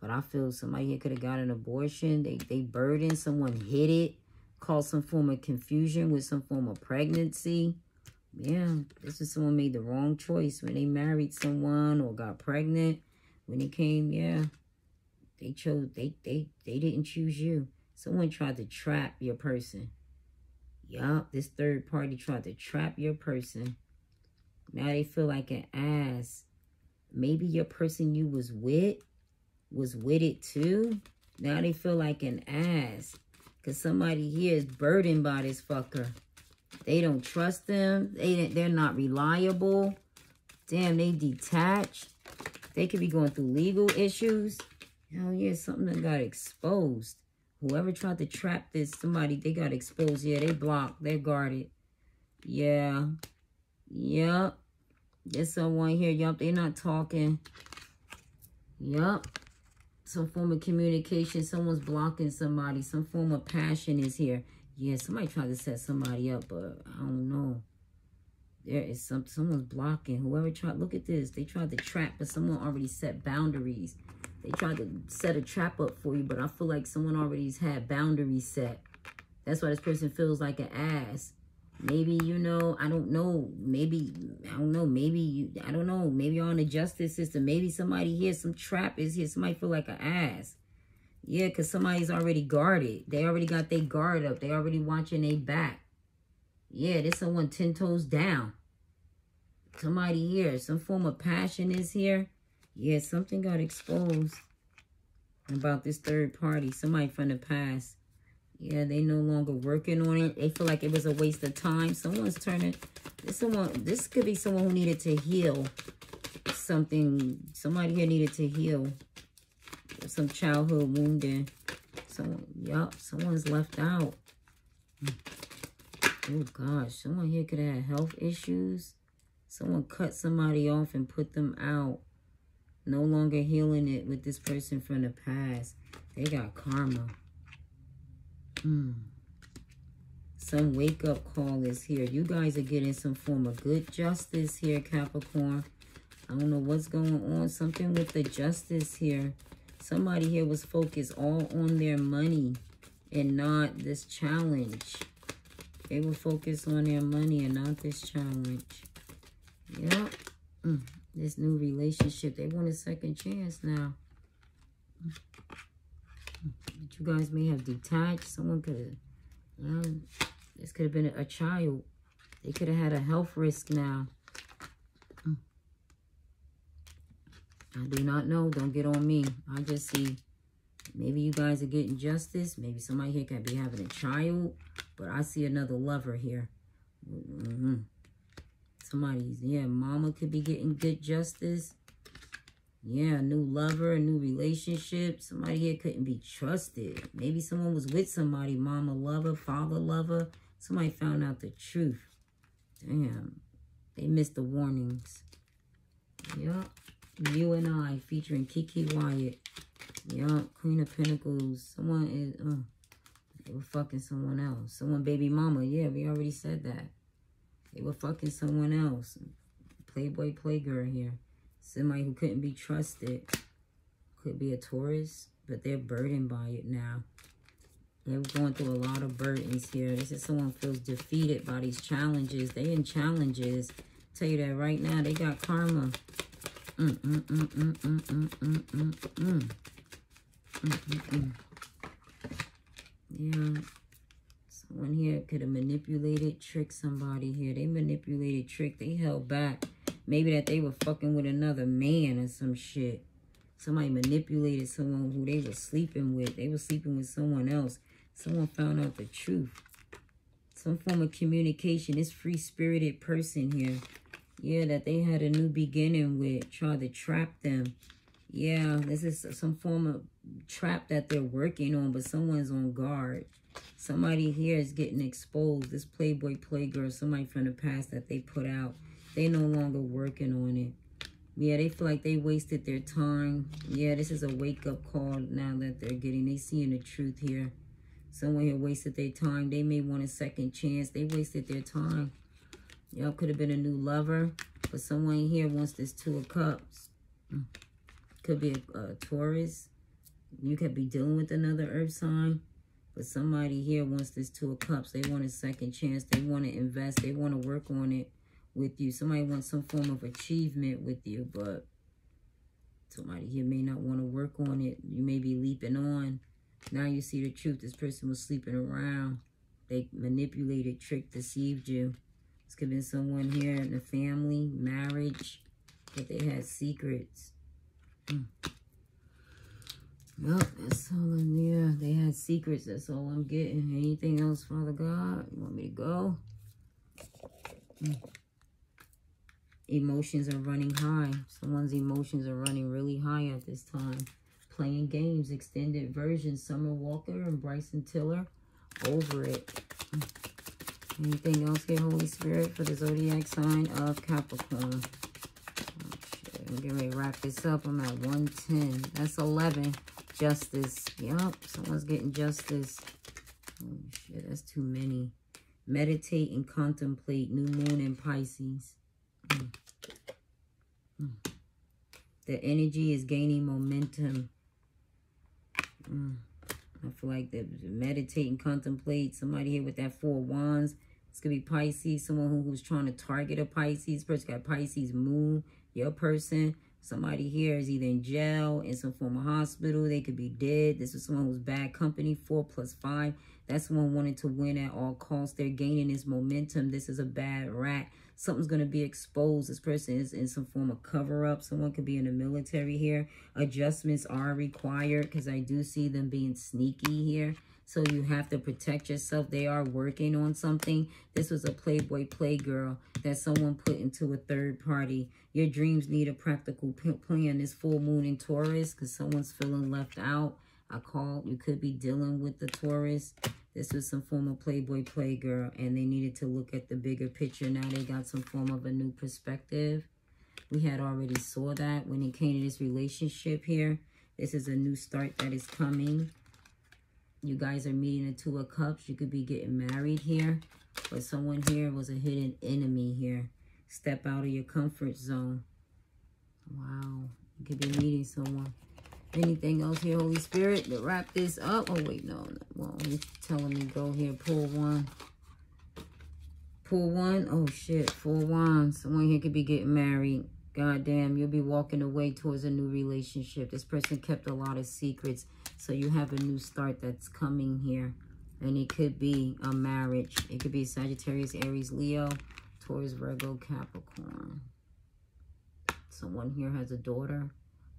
Speaker 1: But I feel somebody here could have got an abortion. They, they burdened. Someone hit it. Caused some form of confusion with some form of pregnancy. Yeah, this is someone made the wrong choice when they married someone or got pregnant. When it came, yeah, they chose, they, they, they didn't choose you. Someone tried to trap your person. Yup, this third party tried to trap your person. Now they feel like an ass. Maybe your person you was with was with it too. Now they feel like an ass. Because somebody here is burdened by this fucker. They don't trust them. They, they're not reliable. Damn, they detached. They could be going through legal issues. Hell yeah, something that got exposed. Whoever tried to trap this, somebody, they got exposed. Yeah, they blocked. They're guarded. Yeah. Yep. There's someone here. Yup, they're not talking. Yup. Some form of communication. Someone's blocking somebody. Some form of passion is here. Yeah, somebody tried to set somebody up, but I don't know. There is some someone's blocking. Whoever tried, look at this. They tried to trap, but someone already set boundaries. They tried to set a trap up for you, but I feel like someone already's had boundaries set. That's why this person feels like an ass. Maybe, you know, I don't know. Maybe, I don't know. Maybe, you, I don't know. Maybe you're on the justice system. Maybe somebody here, some trap is here. Somebody feel like an ass. Yeah, because somebody's already guarded. They already got their guard up. They already watching their back. Yeah, there's someone 10 toes down. Somebody here. Some form of passion is here. Yeah, something got exposed about this third party. Somebody from the past. Yeah, they no longer working on it. They feel like it was a waste of time. Someone's turning. This someone. This could be someone who needed to heal something. Somebody here needed to heal some childhood wounding. Someone, yup, someone's left out. Oh gosh, someone here could have health issues. Someone cut somebody off and put them out. No longer healing it with this person from the past. They got karma. Hmm. Some wake-up call is here. You guys are getting some form of good justice here, Capricorn. I don't know what's going on. Something with the justice here. Somebody here was focused all on their money and not this challenge. They were focused on their money and not this challenge. Yep. Mm this new relationship. They want a second chance now. But you guys may have detached. Someone could have, uh, this could have been a child. They could have had a health risk now. I do not know. Don't get on me. I just see maybe you guys are getting justice. Maybe somebody here could be having a child. But I see another lover here. Mm -hmm. Somebody's, yeah, mama could be getting good justice. Yeah, a new lover, a new relationship. Somebody here couldn't be trusted. Maybe someone was with somebody, mama lover, father lover. Somebody found out the truth. Damn, they missed the warnings. Yup, you and I featuring Keke Wyatt. Yup, Queen of Pentacles. Someone is, uh, they were fucking someone else. Someone baby mama. Yeah, we already said that. They were fucking someone else. Playboy playgirl here. Somebody who couldn't be trusted. Could be a Taurus, but they're burdened by it now. They're going through a lot of burdens here. This is someone feels defeated by these challenges. They in challenges. Tell you that right now. They got karma. Yeah. One here could have manipulated, tricked somebody here. They manipulated, tricked. They held back. Maybe that they were fucking with another man or some shit. Somebody manipulated someone who they were sleeping with. They were sleeping with someone else. Someone found out the truth. Some form of communication. This free-spirited person here. Yeah, that they had a new beginning with. Tried to trap them. Yeah, this is some form of trap that they're working on, but someone's on guard. Somebody here is getting exposed. This Playboy Playgirl, somebody from the past that they put out. They no longer working on it. Yeah, they feel like they wasted their time. Yeah, this is a wake-up call now that they're getting. They seeing the truth here. Someone here wasted their time. They may want a second chance. They wasted their time. Y'all could have been a new lover. But someone here wants this Two of Cups. Could be a, a Taurus. You could be dealing with another earth sign. But somebody here wants this Two of Cups. They want a second chance. They want to invest. They want to work on it with you. Somebody wants some form of achievement with you. But somebody here may not want to work on it. You may be leaping on. Now you see the truth. This person was sleeping around. They manipulated, tricked, deceived you. This could have been someone here in the family, marriage, that they had secrets. Mm. Yep, that's all I'm, they had secrets. That's all I'm getting. Anything else, Father God? You want me to go? Mm. Emotions are running high. Someone's emotions are running really high at this time. Playing games, extended version. Summer Walker and Bryson Tiller. Over it. Mm. Anything else here, Holy Spirit, for the zodiac sign of Capricorn? I'm getting ready to wrap this up. I'm at 110. That's 11. Justice. Yup. Someone's getting justice. Oh, shit. That's too many. Meditate and contemplate. New moon in Pisces. Mm. Mm. The energy is gaining momentum. Mm. I feel like the meditate and contemplate. Somebody here with that four wands. This could be Pisces. Someone who, who's trying to target a Pisces. Person got Pisces moon your person. Somebody here is either in jail, in some form of hospital. They could be dead. This is someone who's bad company. Four plus five. That's someone wanting to win at all costs. They're gaining this momentum. This is a bad rat. Something's going to be exposed. This person is in some form of cover-up. Someone could be in the military here. Adjustments are required because I do see them being sneaky here. So you have to protect yourself. They are working on something. This was a Playboy Playgirl that someone put into a third party. Your dreams need a practical plan. This full moon in Taurus because someone's feeling left out. I call you could be dealing with the Taurus. This was some form of Playboy Playgirl and they needed to look at the bigger picture. Now they got some form of a new perspective. We had already saw that when it came to this relationship here. This is a new start that is coming. You guys are meeting a Two of Cups. You could be getting married here. But someone here was a hidden enemy here. Step out of your comfort zone. Wow. You could be meeting someone. Anything else here, Holy Spirit, to wrap this up? Oh, wait, no. no. Well, he's telling me go here. Pull one. Pull one. Oh, shit. Four wands. Someone here could be getting married. God damn, you'll be walking away towards a new relationship. This person kept a lot of secrets. So you have a new start that's coming here. And it could be a marriage. It could be Sagittarius, Aries, Leo, Taurus, Virgo, Capricorn. Someone here has a daughter.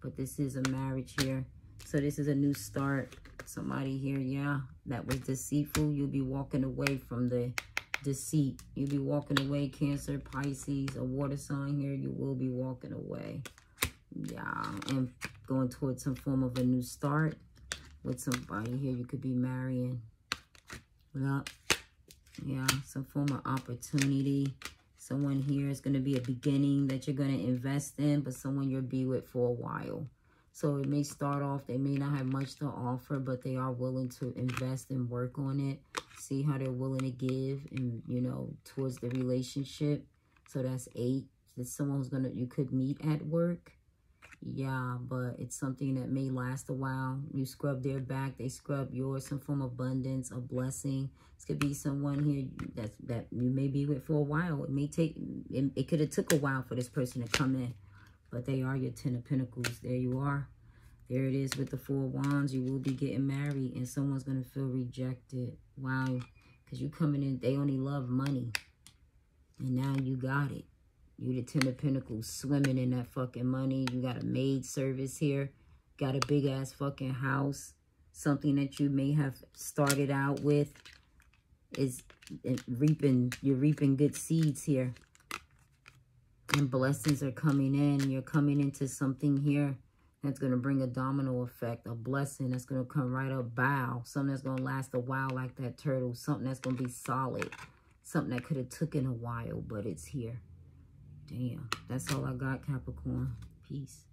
Speaker 1: But this is a marriage here. So this is a new start. Somebody here, yeah, that was deceitful. You'll be walking away from the deceit. You'll be walking away, Cancer, Pisces, a water sign here. You will be walking away. Yeah, and going towards some form of a new start with somebody here. You could be marrying. Yeah, yeah, some form of opportunity. Someone here is going to be a beginning that you're going to invest in, but someone you'll be with for a while. So it may start off, they may not have much to offer, but they are willing to invest and work on it. See how they're willing to give and, you know, towards the relationship. So that's eight. That someone's going to, you could meet at work. Yeah, but it's something that may last a while. You scrub their back, they scrub yours, some form of abundance, a blessing. This could be someone here that, that you may be with for a while. It may take, it, it could have took a while for this person to come in. But they are your Ten of Pentacles. There you are. There it is with the Four Wands. You will be getting married and someone's going to feel rejected. Wow. Because you coming in, they only love money. And now you got it. You the Ten of Pentacles swimming in that fucking money. You got a maid service here. Got a big ass fucking house. Something that you may have started out with is reaping, you're reaping good seeds here and blessings are coming in. You're coming into something here that's going to bring a domino effect, a blessing that's going to come right up, bow, something that's going to last a while like that turtle, something that's going to be solid, something that could have taken a while, but it's here. Damn, that's all I got, Capricorn. Peace.